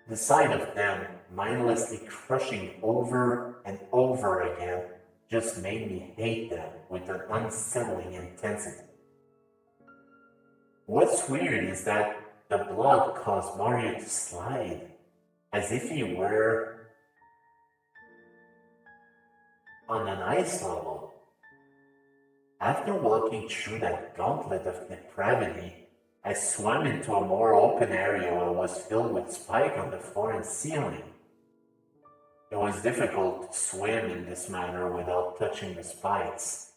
The sight of them mindlessly crushing over and over again just made me hate them with an unsettling intensity. What's weird is that the blood caused Mario to slide as if he were on an ice level. After walking through that gauntlet of depravity, I swam into a more open area and was filled with spike on the floor and ceiling. It was difficult to swim in this manner without touching the spikes.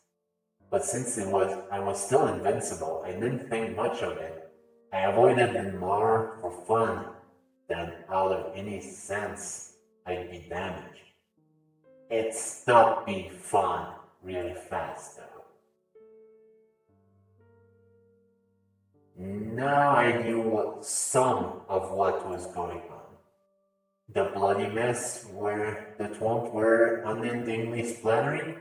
But since it was I was still invincible, I didn't think much of it. I avoided them more for fun than out of any sense I'd be damaged. It stopped being fun really fast though. Now I knew what, some of what was going on. The bloody mess where the Thwomp were unendingly splattering,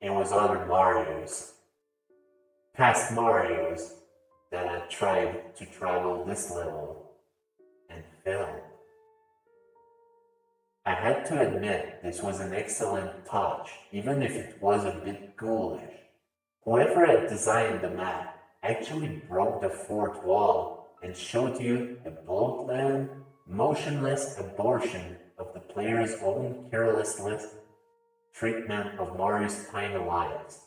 it was other Marios, past Marios that had tried to travel this level and film. I had to admit this was an excellent touch, even if it was a bit ghoulish. Whoever had designed the map actually broke the fourth wall and showed you a bloodland, motionless abortion of the player's own carelessness treatment of Mario's tiny lives.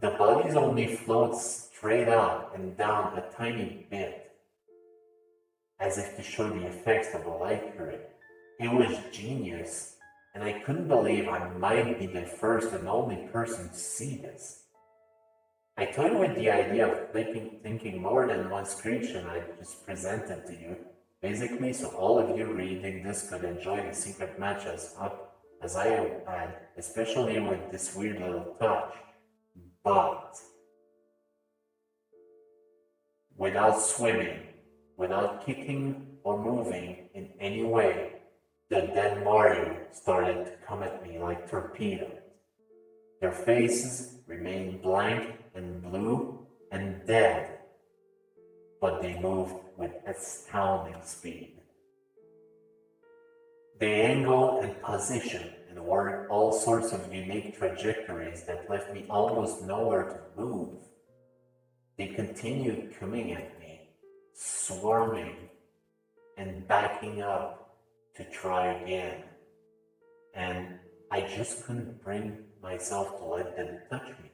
The bodies only float straight up and down a tiny bit, as if to show the effects of the light current. It was genius, and I couldn't believe I might be the first and only person to see this. I toyed with the idea of thinking, thinking more than one screenshot I just presented to you, basically so all of you reading this could enjoy the secret matches up as I had, especially with this weird little touch. But without swimming, Without kicking or moving in any way, the dead Mario started to come at me like torpedoes. Their faces remained blank and blue and dead, but they moved with astounding speed. They angled and positioned and were all sorts of unique trajectories that left me almost nowhere to move. They continued coming at me swarming and backing up to try again. And I just couldn't bring myself to let them touch me.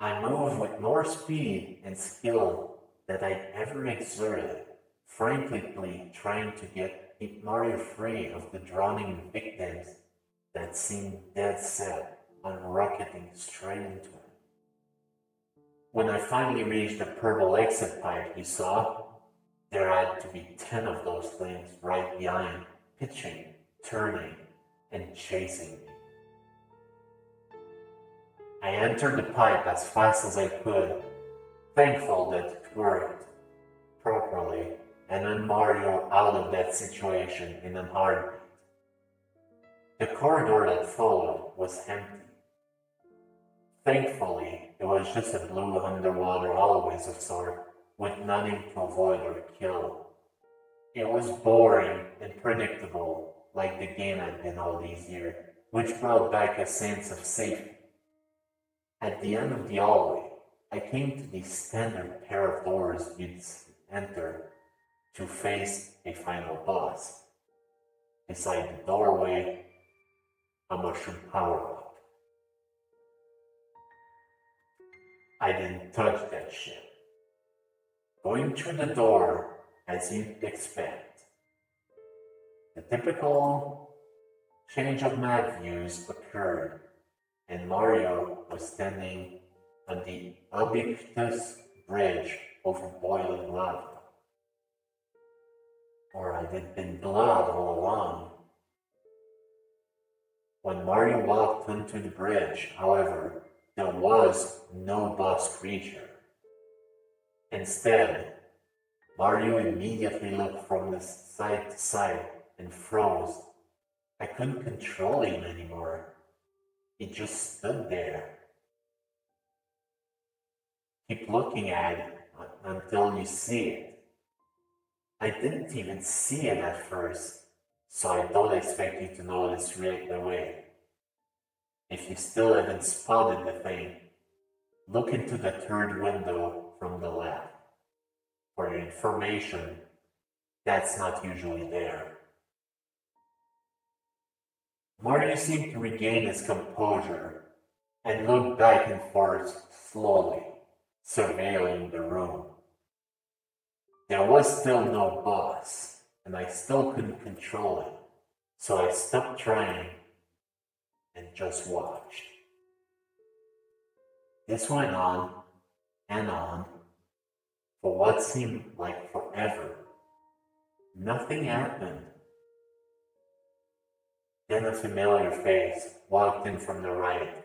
I moved with more speed and skill than I'd ever exerted, frantically trying to get Mario free of the drowning victims that seemed dead set on rocketing straight into him. When I finally reached the purple exit pipe, you saw, there had to be ten of those things right behind, pitching, turning, and chasing me. I entered the pipe as fast as I could, thankful that it worked properly, and then Mario out of that situation in a heartbeat. The corridor that followed was empty. Thankfully, it was just a blue underwater hallways of sort, with nothing to avoid or kill. It was boring and predictable, like the game had been all these years, which brought back a sense of safety. At the end of the hallway, I came to the standard pair of doors you'd enter to face a final boss. Beside the doorway, a mushroom power up. I didn't touch that shit. Going through the door as you'd expect. The typical change of map views occurred, and Mario was standing on the ubiquitous bridge over boiling lava. Or had it been blood all along? When Mario walked onto the bridge, however, there was no boss creature. Instead, Mario immediately looked from the side to side and froze. I couldn't control him anymore. He just stood there. Keep looking at it until you see it. I didn't even see it at first, so I don't expect you to notice right away. If you still haven't spotted the thing, look into the third window from the left. For information, that's not usually there. Mario seemed to regain his composure and looked back and forth slowly, surveilling the room. There was still no boss, and I still couldn't control it, so I stopped trying and just watched. This went on and on for what seemed like forever. Nothing happened. Then a familiar face walked in from the right,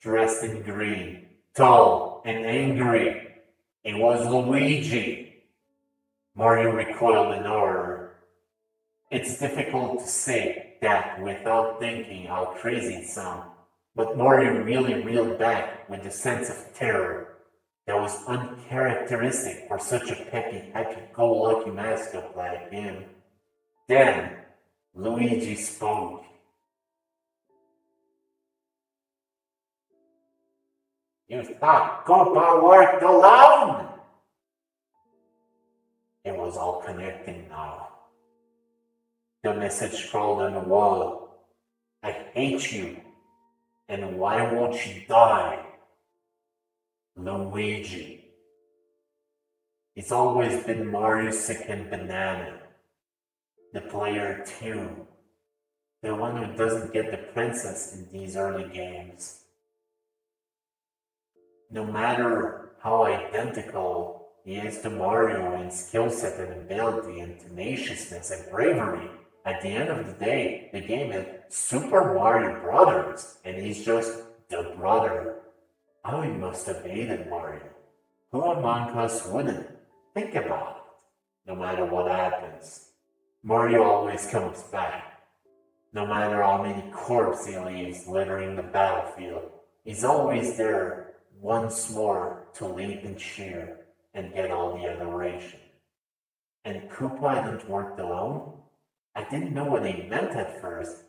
dressed in green, tall and angry. It was Luigi. Mario recoiled in horror. It's difficult to say that without thinking how crazy it sounds, but Mario really reeled back with a sense of terror that was uncharacteristic for such a peppy, happy-go-lucky mascot like him. Then Luigi spoke. You thought Koopa worked alone? It was all connecting now. The message scrolled on the wall. I hate you. And why won't you die? Luigi. It's always been Mario second banana. The player two. The one who doesn't get the princess in these early games. No matter how identical he is to Mario in skill set and ability and tenaciousness and bravery, at the end of the day, the game is Super Mario Brothers, and he's just the brother Oh, he must have hated Mario. Who among us wouldn't? Think about it. No matter what happens, Mario always comes back. No matter how many corpses he leaves littering the battlefield, he's always there once more to leap and cheer and get all the adoration. And Koopa didn't work alone? I didn't know what he meant at first,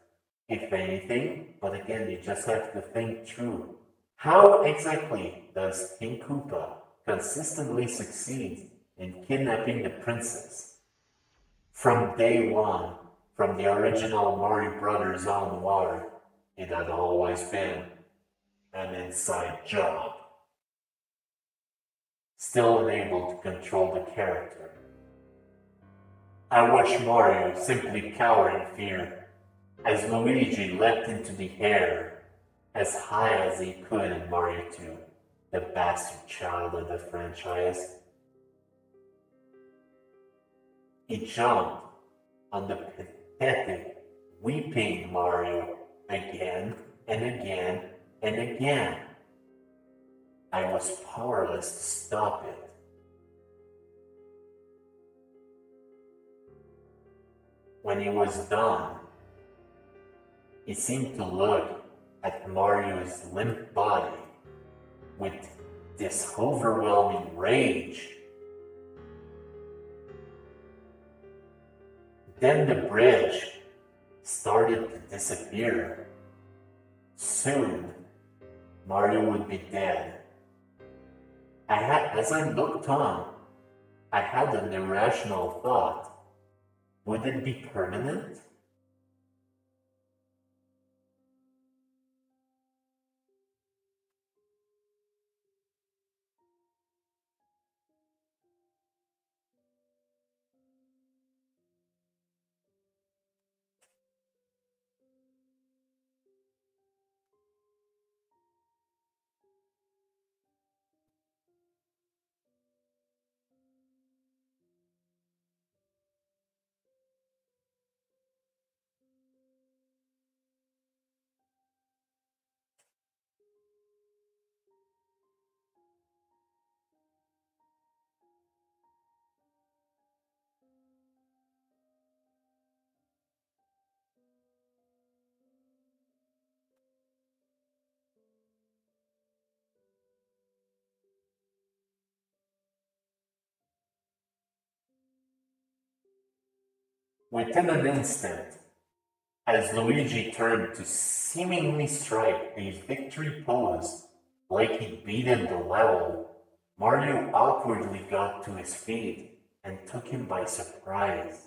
if anything, but again, you just have to think through how exactly does King Koopa consistently succeed in kidnapping the princess? From day one, from the original Mario Brothers on War, it had always been an inside job. Still unable to control the character. I watched Mario simply cower in fear as Luigi leapt into the air as high as he could in Mario 2, the bastard child of the franchise. He jumped on the pathetic, weeping Mario again and again and again. I was powerless to stop it. When he was done, he seemed to look at Mario's limp body with this overwhelming rage. Then the bridge started to disappear. Soon, Mario would be dead. I had, as I looked on, I had an irrational thought. Would it be permanent? Within an instant, as Luigi turned to seemingly strike a victory pose like he'd beaten the level, Mario awkwardly got to his feet and took him by surprise.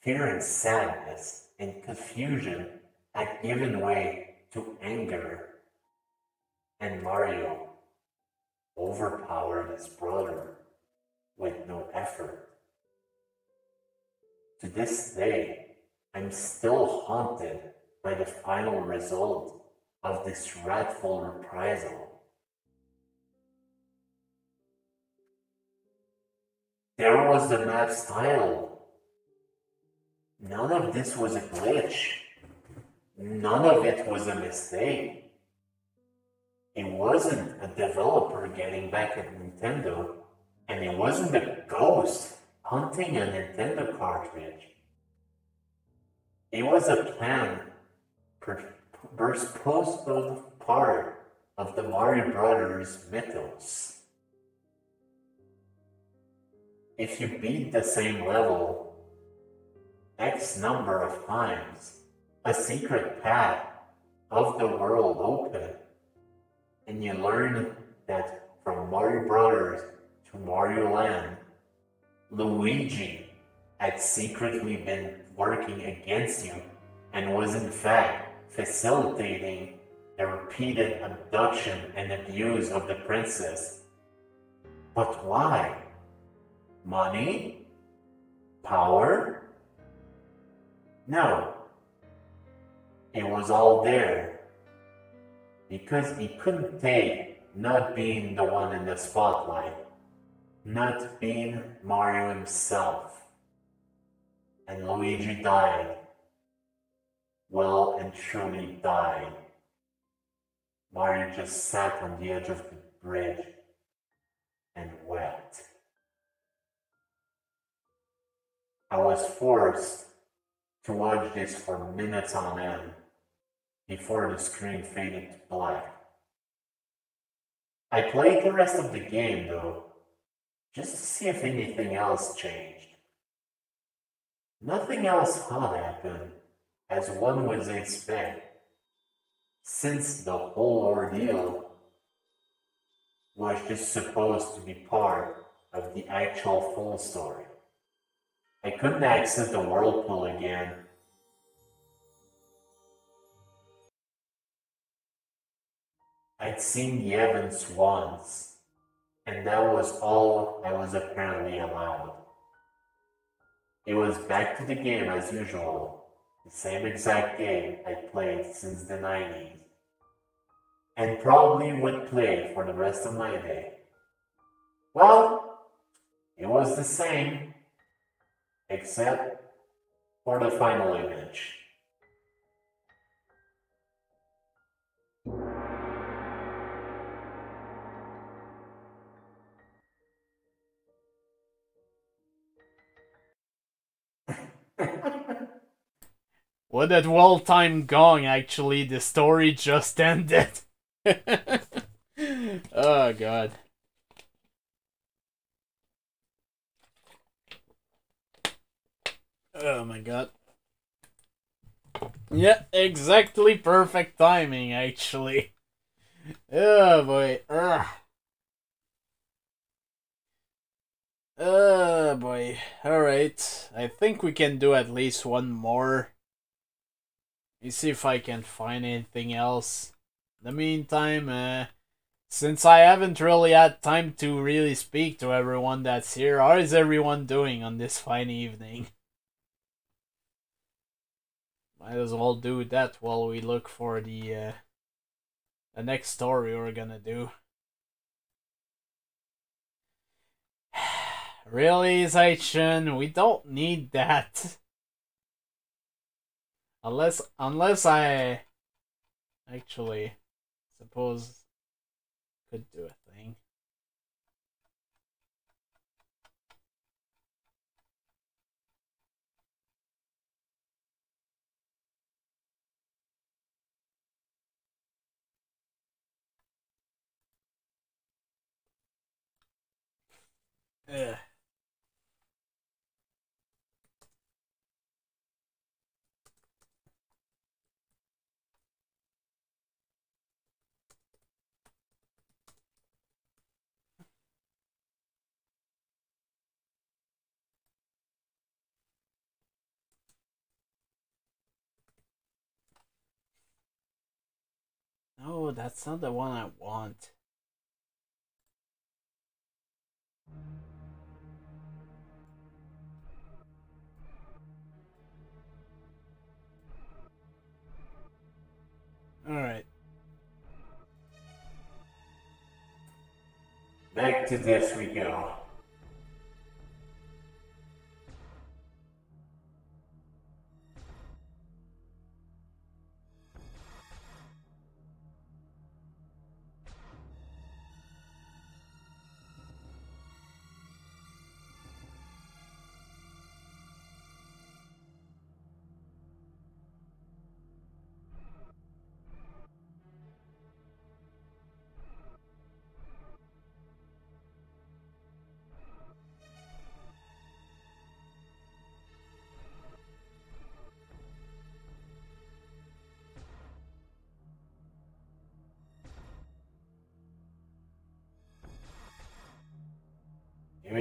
Fear and sadness and confusion had given way to anger, and Mario overpowered his brother with no effort. To this day, I'm still haunted by the final result of this dreadful reprisal. There was the map's title. None of this was a glitch. None of it was a mistake. It wasn't a developer getting back at Nintendo, and it wasn't a ghost hunting a Nintendo cartridge. It was a plan supposed to part of the Mario Brothers mythos. If you beat the same level X number of times, a secret path of the world open, and you learn that from Mario Brothers to Mario Land, Luigi had secretly been working against you and was in fact facilitating the repeated abduction and abuse of the princess. But why? Money? Power? No. It was all there. Because he couldn't take not being the one in the spotlight not being Mario himself. And Luigi died. Well and truly died. Mario just sat on the edge of the bridge and wept. I was forced to watch this for minutes on end before the screen faded to black. I played the rest of the game though, just to see if anything else changed. Nothing else had happened, as one would expect, since the whole ordeal was just supposed to be part of the actual full story. I couldn't access the whirlpool again. I'd seen the Evans once, and that was all I was apparently allowed. It was back to the game as usual, the same exact game I played since the 90s, and probably would play for the rest of my day. Well, it was the same, except for the final image. What that well time gong actually the story just ended. oh god. Oh my god. Yeah, exactly perfect timing, actually. Oh boy. Ugh. Oh boy. Alright. I think we can do at least one more. Let me see if I can find anything else. In the meantime, uh, since I haven't really had time to really speak to everyone that's here, how is everyone doing on this fine evening? Might as well do that while we look for the uh, the next story we're gonna do. Really, Zaichin, we don't need that. Unless, unless I actually suppose could do a thing. Ugh. That's not the one I want. Alright. Back to this we go.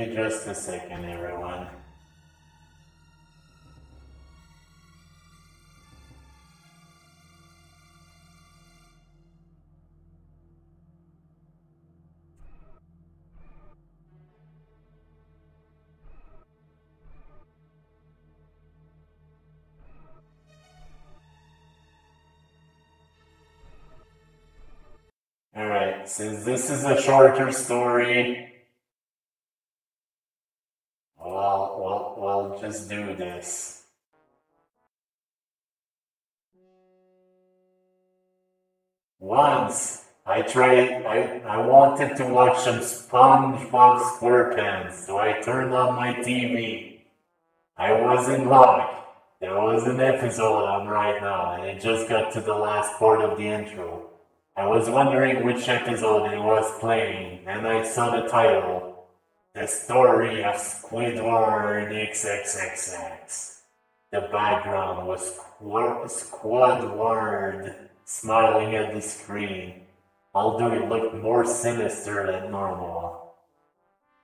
Me just a second, everyone. Alright, since this is a shorter story, well, we'll do this. Once, I tried, I, I wanted to watch some SpongeBob SquarePants, so I turned on my TV. I was in luck. There was an episode on right now, and it just got to the last part of the intro. I was wondering which episode it was playing, and I saw the title The Story of Squidward XXXX. The background was Squidward smiling at the screen, although it looked more sinister than normal.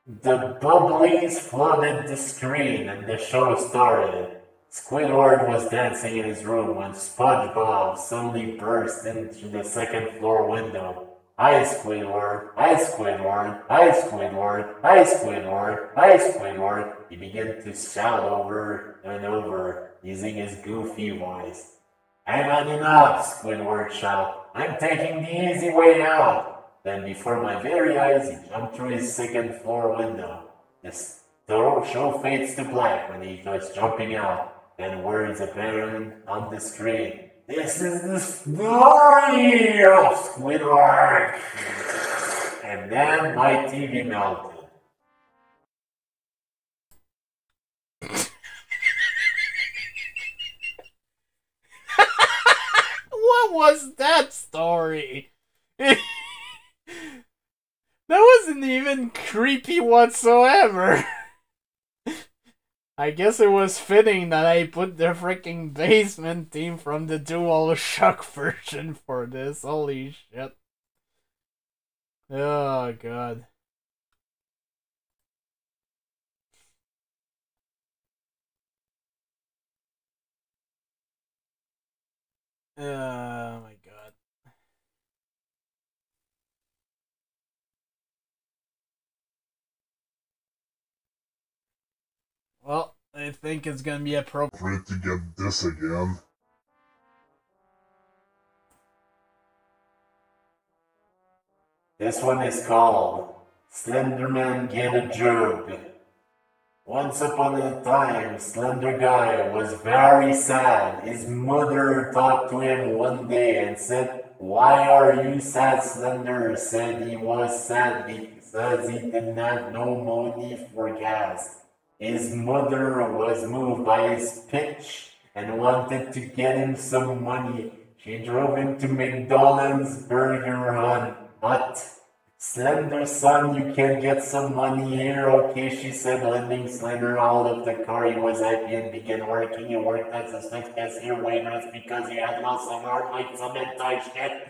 The bubblies flooded the screen and the show started. Squidward was dancing in his room when SpongeBob suddenly burst into the second floor window. Hi Squidward, hi Squidward, hi Squidward, hi Squidward, hi Squidward. He began to shout over and over using his goofy voice. I've had enough, Squidward shouted. I'm taking the easy way out. Then before my very eyes, he jumped through his second floor window. The show fades to black when he goes jumping out. Then words appearing on the screen. This is the story of Squidward. And then my TV melted. What was that story? that wasn't even creepy whatsoever. I guess it was fitting that I put the freaking basement team from the Dual Shock version for this. Holy shit. Oh god. Oh my god. Well, I think it's gonna be appropriate to get this again. This one is called Slenderman Get a Job. Once upon a time, Slender Guy was very sad. His mother talked to him one day and said, Why are you sad, Slender? Said he was sad because he did not have no money for gas. His mother was moved by his pitch and wanted to get him some money. She drove him to McDonald's Burger Hut. Slender son, you can get some money here, okay? She said, lending Slender out of the car. He was happy and began working. He worked as a sex cashier waitress because he had lost some heart like some hentai shit.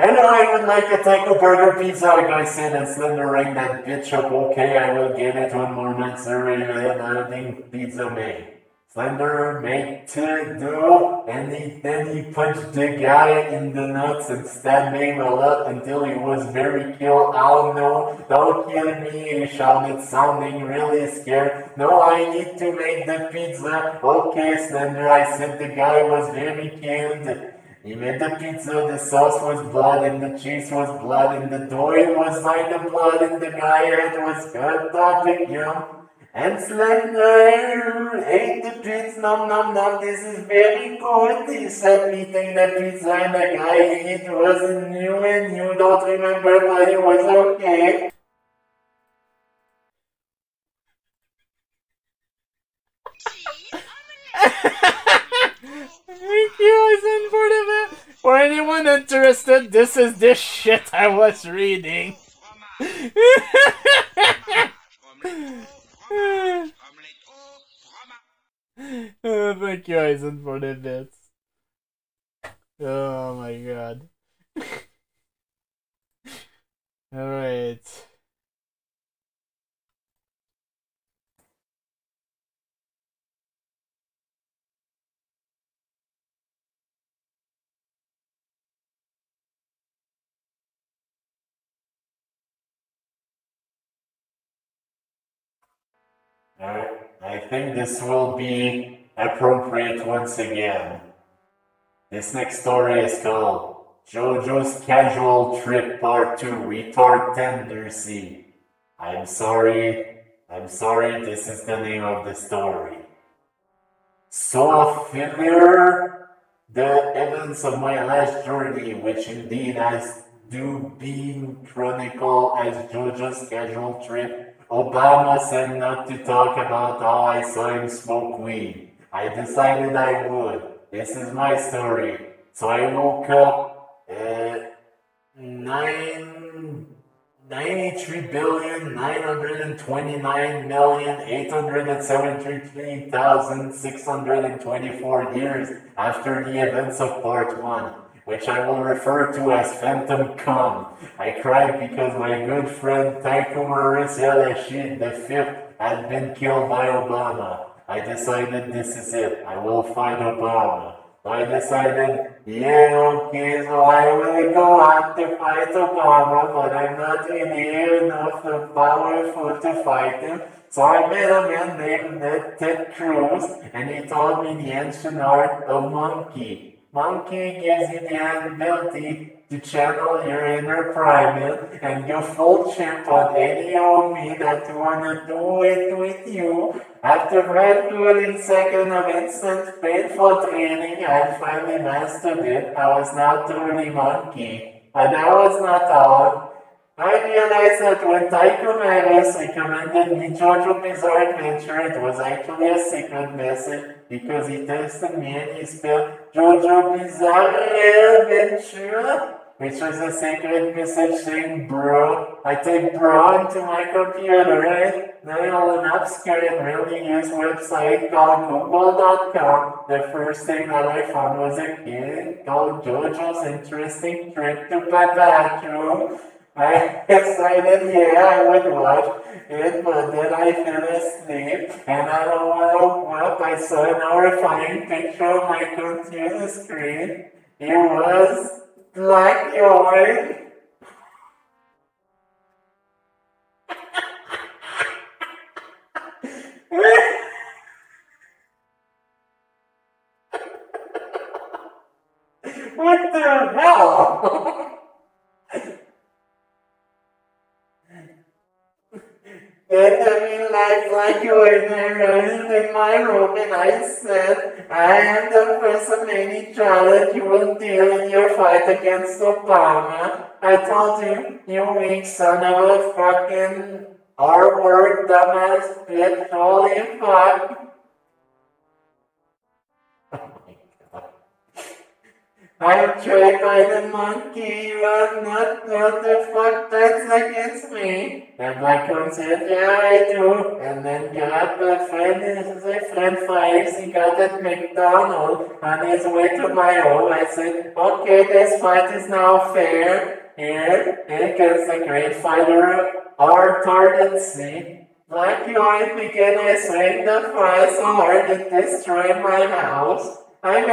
And I would like a taco burger pizza, I said, and Slender rang that bitch up. Okay, I will get it one more night, sir. And I think pizza made. Slender made to do, and he, then he punched the guy in the nuts and stabbed him a lot until he was very killed. Oh no, don't kill me, he shouted, sounding really scared. No, I need to make the pizza. Okay, Slender, I said the guy was very killed. Made the pizza, the sauce was blood, and the cheese was blood, and the dough was like the blood, and the guy head was cut off yum. And Slender ate the pizza, nom nom nom, this is very good. He said eating the pizza and the guy it wasn't new and you don't remember but it was okay. You, Eisen, for the For anyone interested, this is this shit I was reading. oh, thank you, Eisen, for the bits. Oh my god. Alright. I think this will be appropriate once again. This next story is called JoJo's Casual Trip Part 2 Retard Tendency. I'm sorry, I'm sorry, this is the name of the story. So familiar the events of my last journey, which indeed has do been chronicle as JoJo's casual trip Obama said not to talk about how I saw him smoke weed. I decided I would. This is my story. So I woke up at 9, 93 billion 929 million 873,624 years after the events of part 1 which I will refer to as Phantom Come. I cried because my good friend Taiko Marissa the fifth had been killed by Obama. I decided this is it. I will fight Obama. I decided, yeah, okay, so I will go out to fight Obama, but I'm not in really enough powerful to fight him. So I met a man named Ted Cruz, and he taught me the ancient art of monkey. Monkey gives you the ability to channel your inner primal and go full chimp on any old me that wanna do it with you. After gradually second of instant painful training, I finally mastered it. I was now truly monkey. And I was not out. I realized that when Taiko Maris recommended me JoJo Bizarre Adventure, it was actually a secret message because he texted me and he spelled JoJo Bizarre Adventure. which was a secret message saying bro. I typed bro into my computer, right? Then on an obscure and really used website called Google.com. The first thing that I found was a kid called JoJo's Interesting Trip to bathroom. I decided, yeah, I would watch it, but then I fell asleep, and I don't up, I saw an horrifying picture on my computer screen. It was Black what like, you were there in my room, and I said, I am the person many challenge you will deal in your fight against Obama. I told him, you weak son of a fucking R-word dumbass bitch, holy fuck. I'm tried by the monkey, you not what the fuck that's against me. And Michael said, yeah, I do. And then got a friend, his friend fries, he got at McDonald's on his way to my home. I said, okay, this fight is now fair. Here, against the great fighter, Arthur C. Like you, I began I swing the fries so hard to destroy my house. I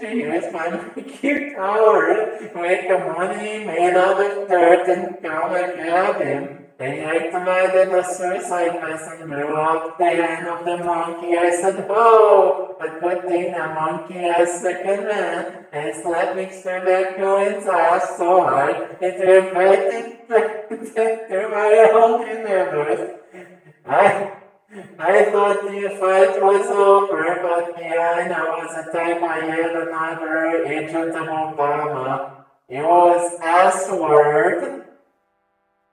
to use my cute power to make the money made out of dirt and grab him. They activated the suicide mission, blew out the hand of the monkey. I said, oh, but thing the monkey has second man. And slapped Mr. Bitcoin's ass so hard, it reverted to my own universe. I I thought the fight was over, but behind I was the time I had another agent of Obama. It was S-word.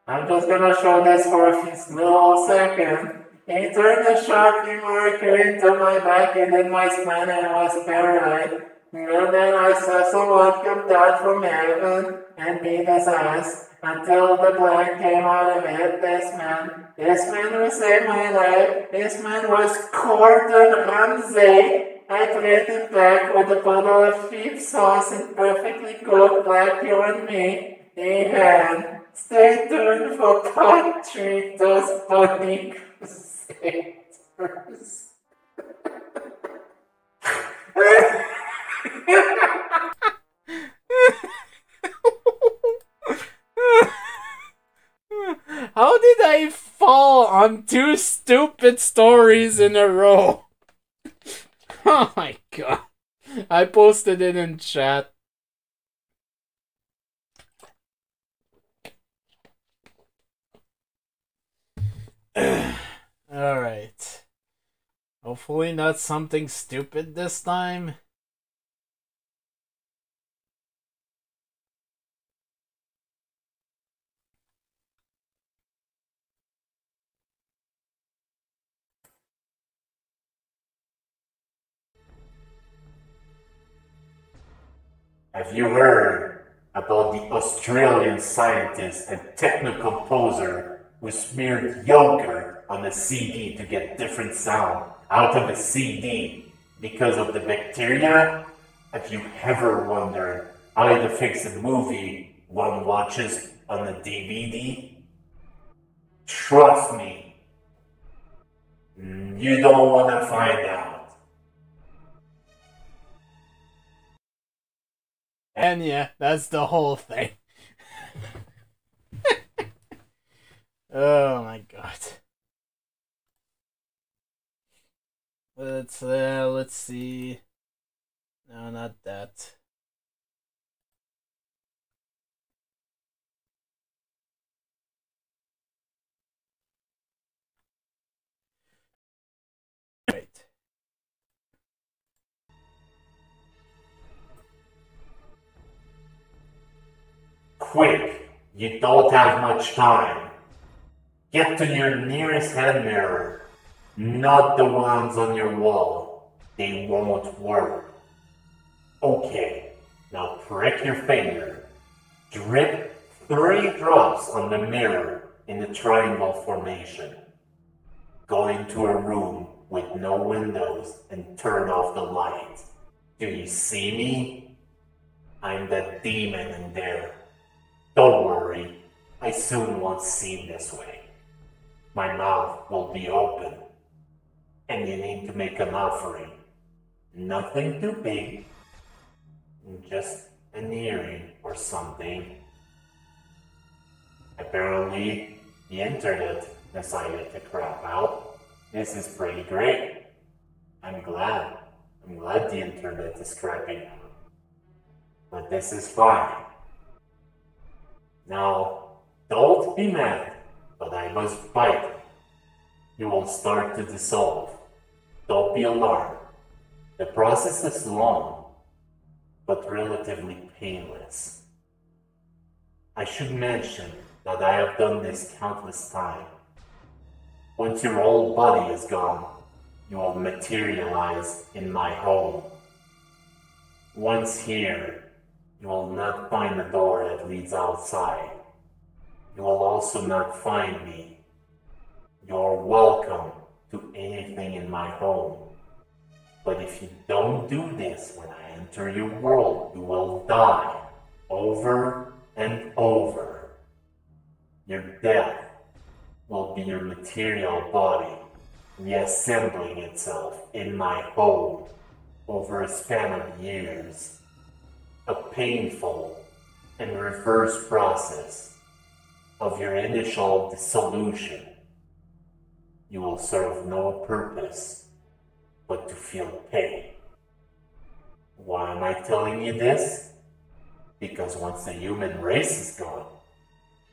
I'm just gonna show this for a few little seconds. He turned a sharpie marker into my back and in my spine I was paralyzed. And then I saw someone come down from heaven and beat his ass until the blood came out of it. This man, this man who saved my life, this man was Gordon Ramsay. I played him back with a bottle of cheap sauce and perfectly cooked black you and me. Had. Stay tuned for part three, those bunny crusaders. How did I fall on two stupid stories in a row? Oh my god. I posted it in chat. Alright. Hopefully not something stupid this time. Have you heard about the Australian scientist and techno composer who smeared yogurt on a CD to get different sound out of a CD because of the bacteria? Have you ever wondered how to fix a movie one watches on a DVD? Trust me, you don't want to find out. And yeah, that's the whole thing. oh my god. Let's uh, let's see. No, not that. Quick, you don't have much time. Get to your nearest hand mirror, not the ones on your wall. They won't work. Okay, now prick your finger. Drip three drops on the mirror in the triangle formation. Go into a room with no windows and turn off the light. Do you see me? I'm the demon in there. Don't worry, I soon won't seem this way. My mouth will be open, and you need to make an offering. Nothing too big, just an earring or something. Apparently, the internet decided to crap out. This is pretty great. I'm glad. I'm glad the internet is crapping out. But this is fine. Now, don't be mad, but I must bite. You will start to dissolve. Don't be alarmed. The process is long, but relatively painless. I should mention that I have done this countless times. Once your whole body is gone, you will materialize in my home. Once here, you will not find the door that leads outside. You will also not find me. You're welcome to anything in my home. But if you don't do this when I enter your world, you will die over and over. Your death will be your material body reassembling itself in my home over a span of years. A painful and reverse process of your initial dissolution. You will serve no purpose but to feel pain. Why am I telling you this? Because once the human race is gone,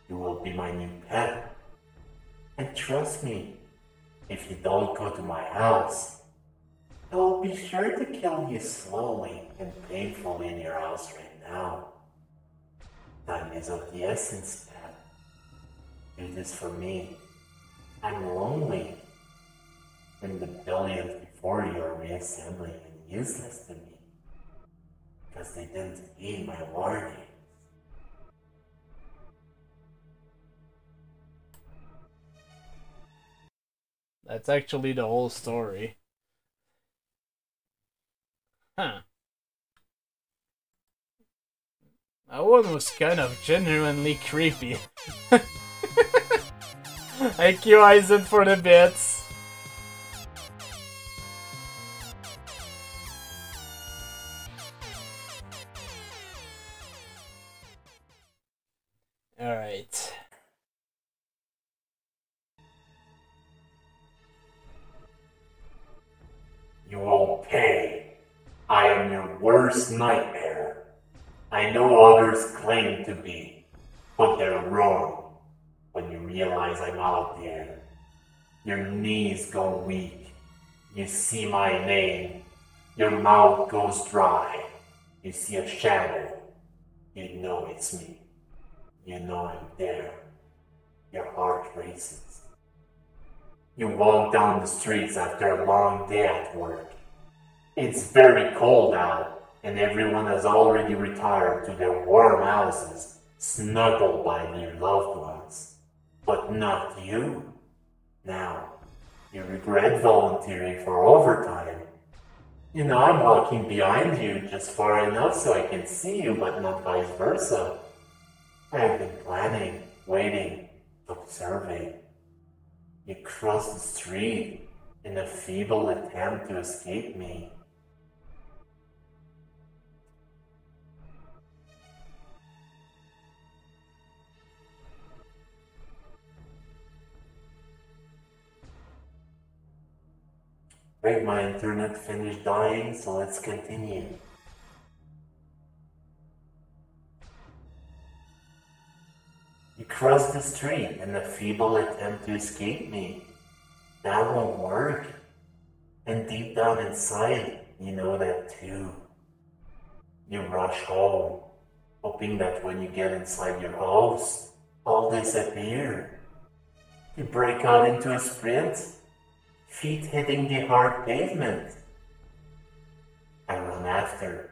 you will be my new pet. And trust me, if you don't go to my house, will be sure to kill you slowly and painfully in your house right now. Time is of the essence, Pat. Do this for me. I'm lonely. And the billions before you are reassembling and useless to me. Because they didn't heed my warnings. That's actually the whole story. That one was kind of genuinely creepy. Thank you, Eisen, for the bits. Alright. You will pay. I am your worst nightmare. I know others claim to be, but they're wrong. When you realize I'm out there, your knees go weak. You see my name. Your mouth goes dry. You see a shadow. You know it's me. You know I'm there. Your heart races. You walk down the streets after a long day at work. It's very cold out, and everyone has already retired to their warm houses, snuggled by their loved ones. But not you. Now, you regret volunteering for overtime. You know, I'm walking behind you just far enough so I can see you, but not vice versa. I've been planning, waiting, observing. You cross the street in a feeble attempt to escape me. My internet finished dying, so let's continue. You cross the street in a feeble attempt to escape me. That won't work. And deep down inside, you know that too. You rush home, hoping that when you get inside your house, all disappear. You break out into a sprint, feet hitting the hard pavement. I run after.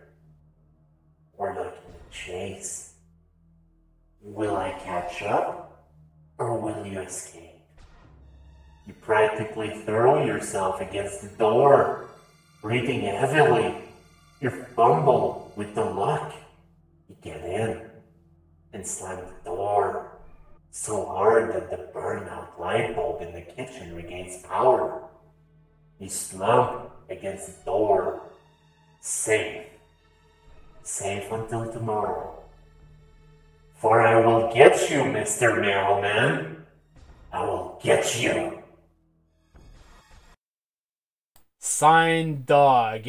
We're like in a chase. Will I catch up? Or will you escape? You practically throw yourself against the door, breathing heavily. You fumble with the lock. You get in and slam the door so hard that the burnout light bulb in the kitchen regains power. You slump against the door, safe, safe until tomorrow. For I will get you, Mr. Mailman. I will get you. Signed dog.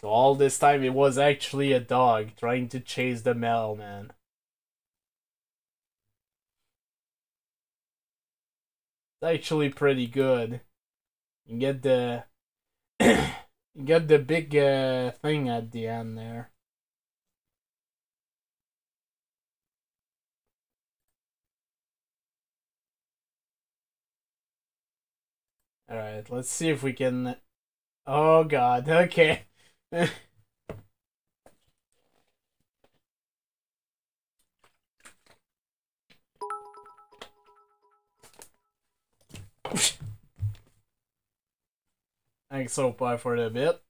So all this time it was actually a dog trying to chase the mailman. Actually pretty good. You get the you get the big uh, thing at the end there. Alright, let's see if we can... Oh god, okay. Thanks so far for the bit.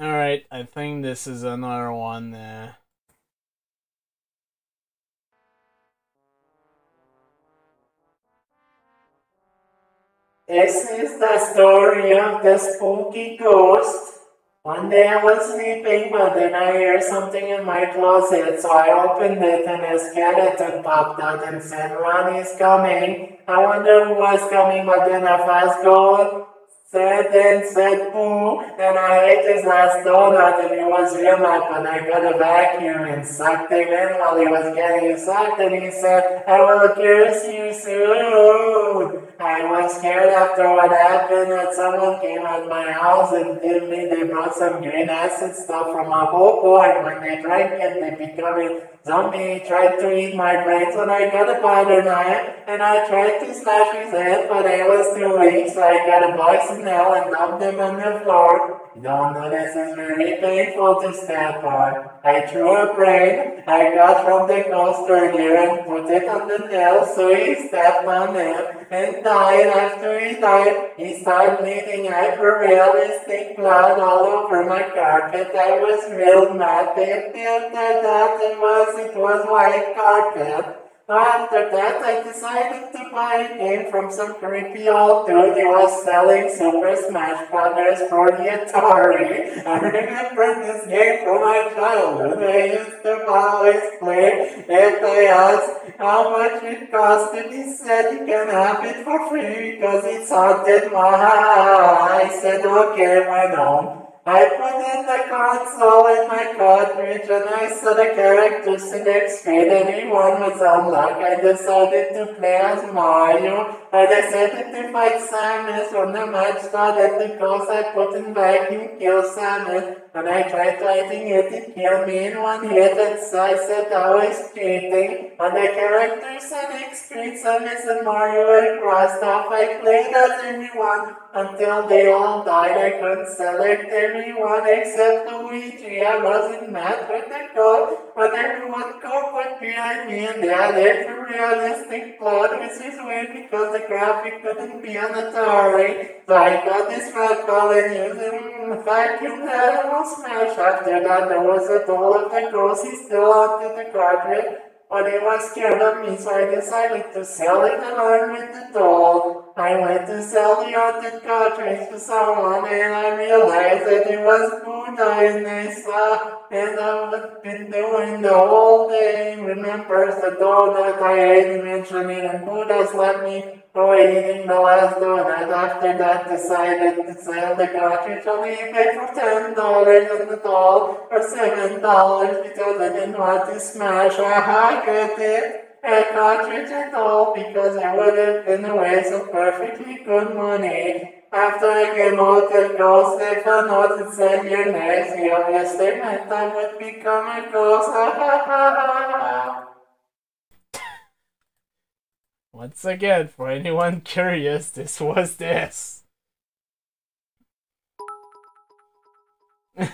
Alright, I think this is another one. Uh... This is the story of the spooky ghost. One day I was sleeping, but then I hear something in my closet, so I opened it and a skeleton popped out and said, Ronnie's coming. I wonder who was coming, but then a fast goal said and said boo, and I ate his last donut and he was real up and I got a vacuum and sucked him in while he was getting sucked and he said, I will curse you soon. I was scared after what happened that someone came at my house and did me, they brought some green acid stuff from a hobo and when they drank it they became a zombie, tried to eat my brains and I got a powder knife and I tried to slash his head but I was too weak so I got a box nail and dumped him on the floor. Don't know this is very painful to step on. I threw a brain I got from the ghost earlier and put it on the nail so he stepped on it and died. After he died, he started bleeding hyper-realistic blood all over my carpet. I was real mad. They felt that it was, it was white carpet. After that, I decided to buy a game from some creepy old dude who was selling Super Smash Brothers for the Atari. I remember this game from my childhood. I used to always play. If I asked how much it costed, he said you can have it for free because it's haunted. I said, okay, went home. I put in the console in my cartridge and I saw the characters select screen and everyone was unlocked. I decided to play as Mario. I decided to fight Samus when the match started because I put in vacuum kill Samus and I tried fighting it to kill me in one hit and so I said I was cheating. And the characters screen Samus and Mario and crossed off. I played as everyone until they all died. I couldn't select everyone except Luigi. I wasn't mad with the code, but everyone went behind me and they had every realistic plot, which is weird because the graphic couldn't be on Atari. So I got this fat ball and it vacuum that will smash. After that, there was a doll of the. He still onto the cartridge but it was scared of me, so I decided to sell it along with the doll. I went to sell the haunted cartridge to someone, and I realized that it was Buddha in this, uh, and I've been doing the whole day. Remembers the donut I ate mentioning, and Buddha's let me go eating the last donut. After that, decided to sell the cartridge on eBay for ten dollars and the doll for seven dollars because I didn't want to smash. I got it a cartridge at all because I would have been a waste of perfectly good money. After I came out and ghost, they found out it said your next year. Yes, they meant I would become a ghost. Once again, for anyone curious, this was this.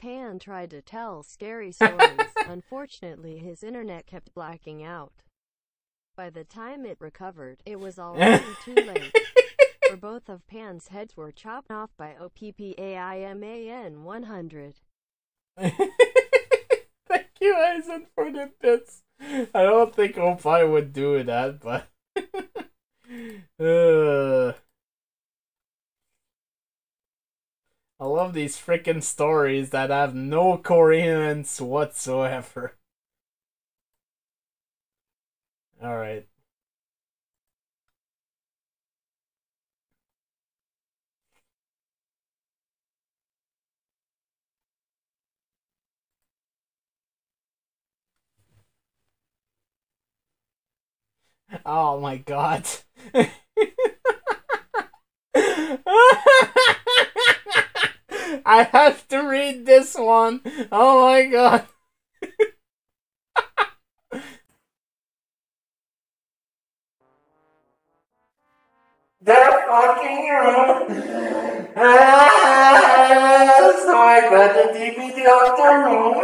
Pan tried to tell scary stories. Unfortunately, his internet kept blacking out. By the time it recovered, it was already too late. For both of Pan's heads were chopped off by OPPAIMAN 100. Thank you, Eisen, for the bits. I don't think Opie would do that, but. uh, I love these freaking stories that have no coherence whatsoever. Alright. Oh my god. I have to read this one. Oh my god. They're fucking room. Ah, so I got the DVD of the room,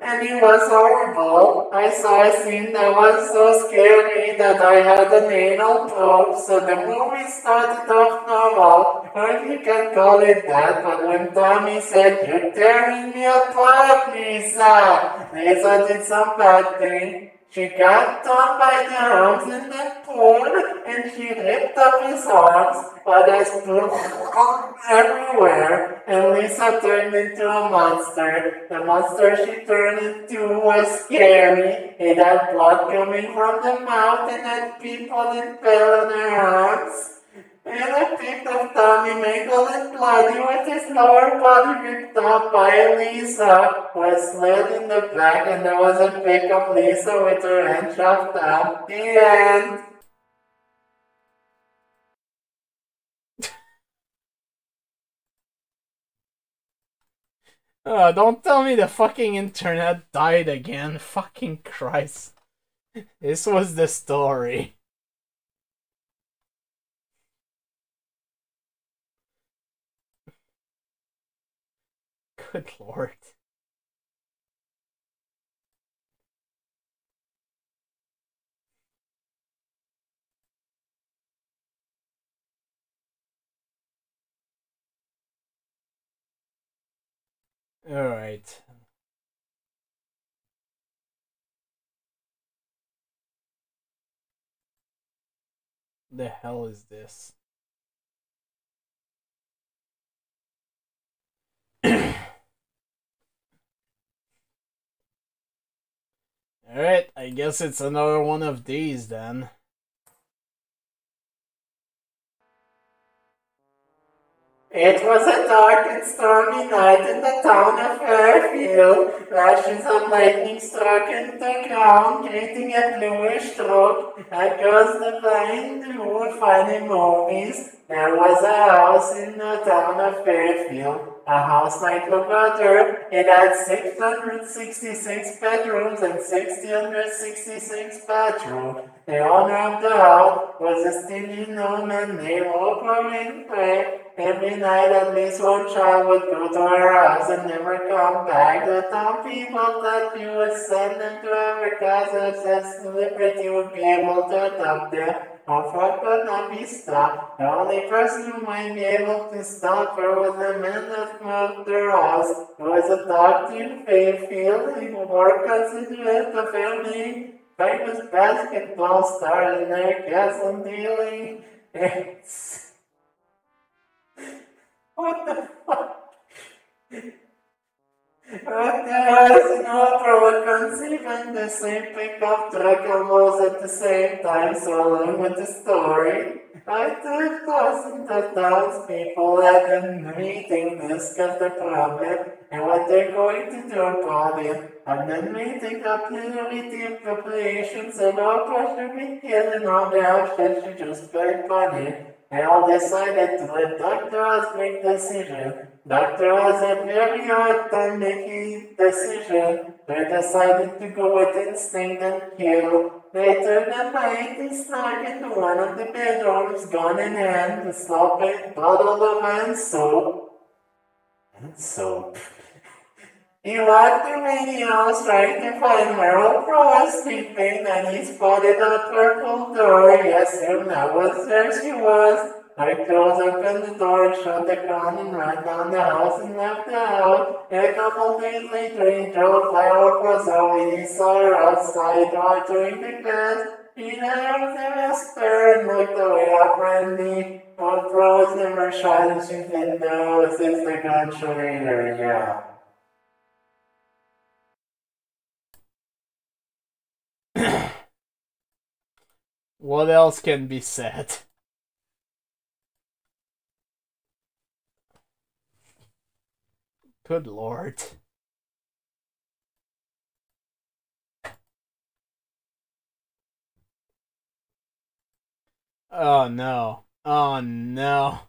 and it was horrible. I saw a scene that was so scary that I had an anal probe, so the movie started off normal, or you can call it that, but when Tommy said, You're tearing me apart, Lisa, Lisa did some bad thing. She got Tom by the arms in the pool and she ripped up his arms, but there's blood everywhere. And Lisa turned into a monster. The monster she turned into was scary. It had blood coming from the mouth and had people in fell on her arms. I picked up Tommy Mangle and bloody with his lower body ripped off by Lisa, was led in the back, and there was a pic of Lisa with her hand chopped off. The end. Oh, don't tell me the fucking internet died again. Fucking Christ. This was the story. Good lord. Alright. The hell is this? Alright, I guess it's another one of these then. It was a dark and stormy night in the town of Fairfield. Flashes of lightning struck into the ground, creating a bluish stroke across the blind you would find in movies. There was a house in the town of Fairfield, a house like other. It had 666 bedrooms and 666 bathrooms. The owner of the house was a steely man named Oprah Winfrey. Every night at least one child would go to her house and never come back. The town people thought you would send them to Africa so that celebrity would be able to adopt them. Oprah could not be stopped. The only person who might be able to stop her was the man that moved their house. He was a doctor in Fairfield. He more considerate of any famous basketball star in their castle dealing. What the fuck? What the hell is an opera conceiving the same pickup truck almost at the same time, so along with the story? I took thousands of townspeople at a meeting discuss the problem and what they're going to do about it. And then meeting up the of populations and all should be killing all the options to just very funny. They all decided to let. Oz make decision. Dr. Oz had very hard time making decision. They decided to go with instinct and kill. Later that night, they snuck into one of the bedrooms, gun in hand, a bottle of hand soap. And soap. He walked locked the radios trying to find Crow was sleeping and he spotted a purple door. Yes, and that was where she was. I closed open the door, shut the gun, and ran down the house and left the house. A couple days later, he drove flower across the he saw her outside altering the glass. He hired the master and looked away at Brandy. Both Rose never shot and she said no, since the gun showing her, yeah. What else can be said? Good lord. Oh no. Oh no.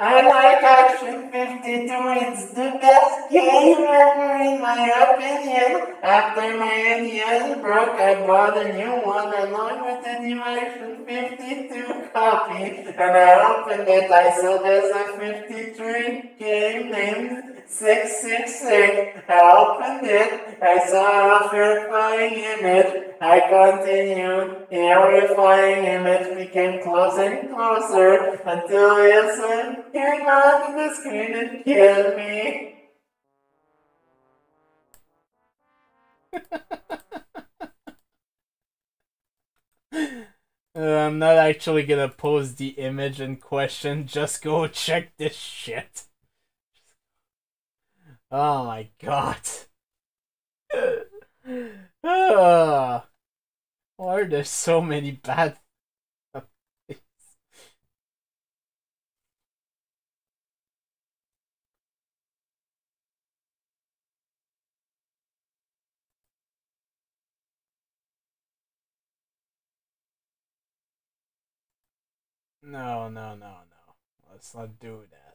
I like Action 52. It's the best game ever in my opinion. After my NES broke, I bought a new one along with the new Action 52 copy. And I opened it. I saw there's a 53 game named 666. I opened it. I saw a verifying image. I continued. The verifying image became closer and closer until it came on the screen and killed me. Uh, I'm not actually gonna pose the image in question, just go check this shit. Oh my god. why are there so many bad things? No, no, no, no. Let's not do that.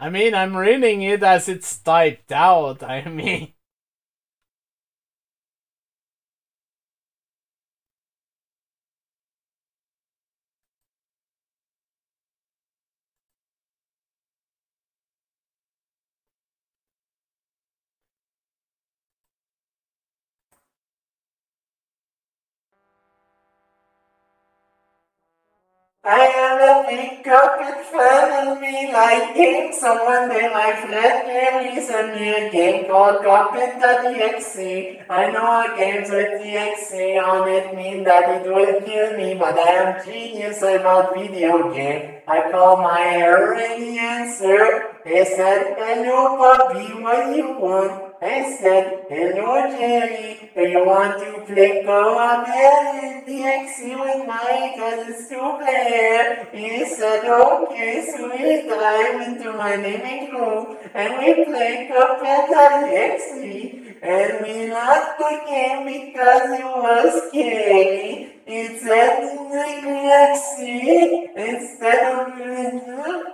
I mean, I'm reading it as it's typed out. I mean. I am a big Cuphead fan and me like games. So one day my friend me a game called Cuphead.exe. I know a games with exe on it mean that it will kill me, but I am genius about video game. I call my he answered. He said, hello puppy, what do you want? I said, hello Jerry, do you want to play co-op in the exe with my cousin's two player? He said, okay, so we dive into my living room and we play Cuphead.exe and we lost the game because it was scary. It said exe instead of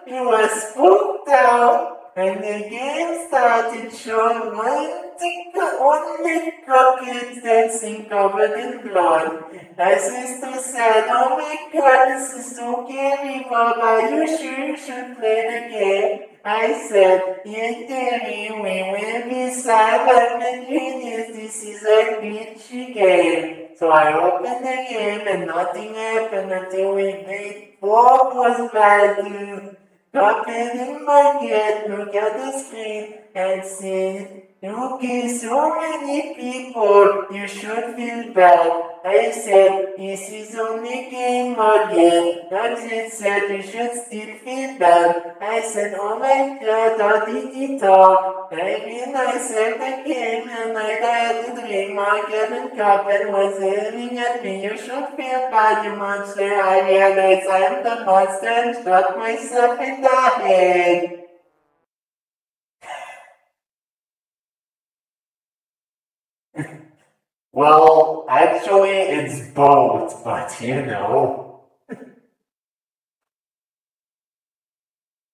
it was spooked out. And the game started showing one tick, only crooked dancing covered in blood. My sister said, Oh my god, this is so scary, Papa. You sure you should play the game? I said, Yeah, Daddy, we will be silent and genius. This is a glitchy game. So I opened the game and nothing happened until we beat Bob was bad, Pop in the market, look at the screen and said, Okay, so many people, you should feel bad. I said, this is only game again. Roxanne said, you should still feel bad. I said, oh my god, how did he talk? I realized the game and I got the dream and cup and was yelling at me. You should feel bad, you monster. I realized I'm the monster and shot myself in the head. Well, actually, it's both, but you know.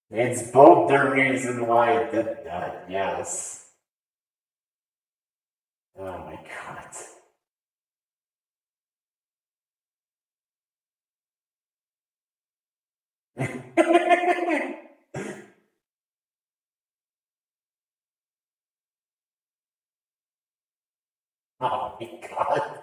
it's both the reason why I did that, yes. Oh my god. my god.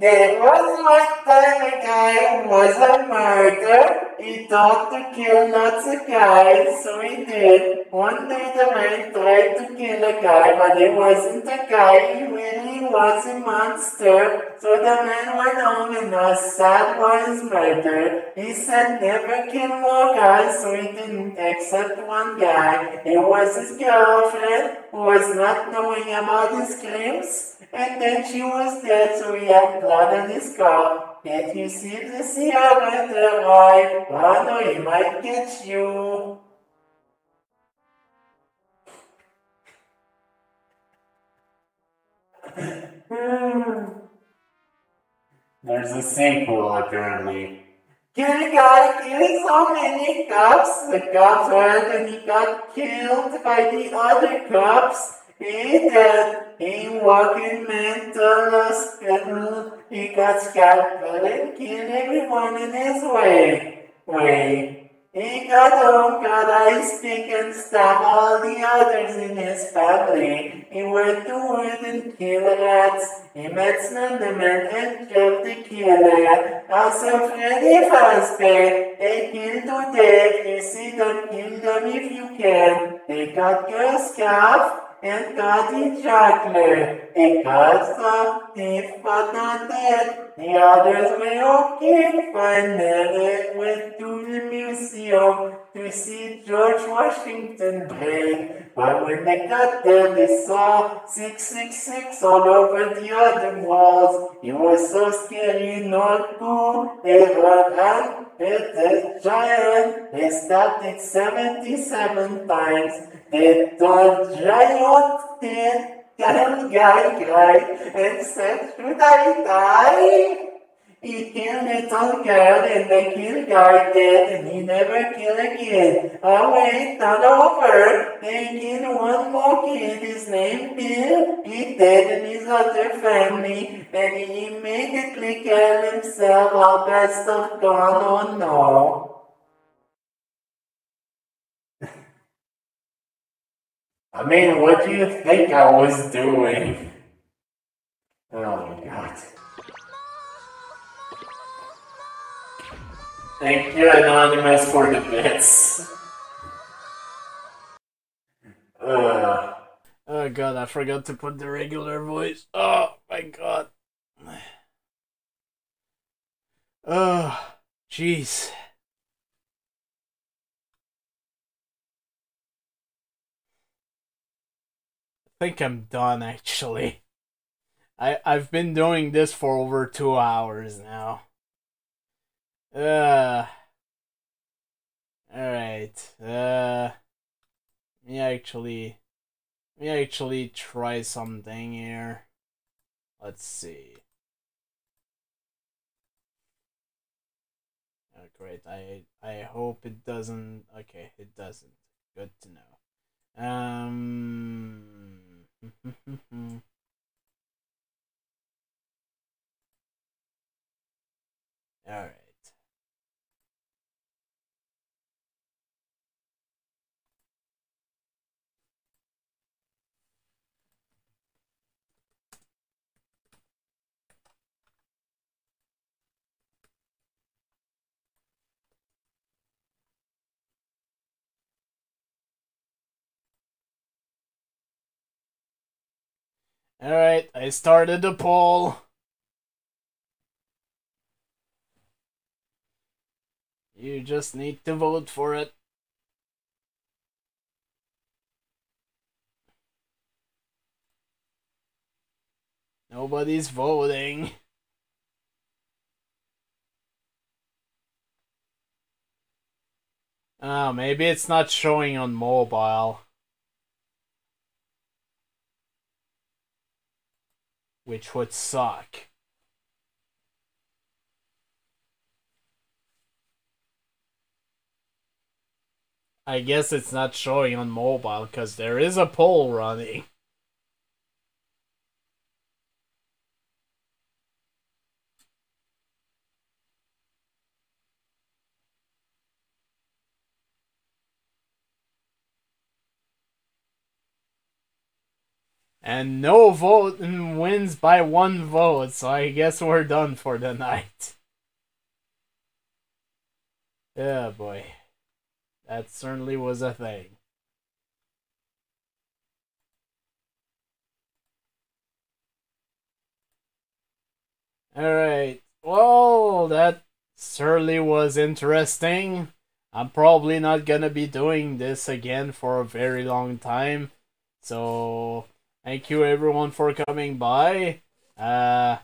There was one time a guy was a murderer. He thought to kill lots of guys, so he did. One day the man tried to kill a guy, but it wasn't a guy, he really was a monster. So the man went home and was sad for his murder. He said never kill more guys, so he didn't except one guy. It was his girlfriend, who was not knowing about his crimes. And then she was dead, so he had his car. Can't you see the Sierra the right? Oh no, he might get you. There's a sequel, apparently. Kill guy killed so many cops. The cops heard and he got killed by the other cops. He dead. He walking mental hospital. He got scalpel and killed everyone in his way. Way. He got home, got ice pick and stabbed all the others in his family. He went to wood and killed rats. He met Slenderman and killed the killer. Also Freddy Fazbear. They killed to death. You see them, kill them if you can. They got Girl Scarf and the chocolate. Because some thief but not dead. The others were okay. Finally went to the museum to see George Washington break. But when they got there, they saw 666 all over the other walls. It was so scary, not cool. They ran with the giant. It 77 times. Told giant did guy, guy, and said, should I die? He killed little girl and the kill guy dead and he never kill again. Oh wait, not over. They killed one more kid, his name Bill. He dead and his other family. And he immediately killed himself. All that stuff gone, oh no. I mean, what do you think I was doing? Oh my god. Thank you, Anonymous, for the bits. Uh, Oh god, I forgot to put the regular voice. Oh my god. Oh, jeez. I think I'm done actually. I I've been doing this for over 2 hours now. Uh All right. Uh me actually let me actually try something here. Let's see. Oh, great. I I hope it doesn't. Okay, it doesn't. Good to know. Um. All right. I started the poll. You just need to vote for it. Nobody's voting. Oh, maybe it's not showing on mobile. Which would suck. I guess it's not showing on mobile because there is a poll running. And no vote wins by one vote, so I guess we're done for the night. Yeah, boy. That certainly was a thing. Alright. Well, that certainly was interesting. I'm probably not gonna be doing this again for a very long time. So, thank you everyone for coming by. Uh,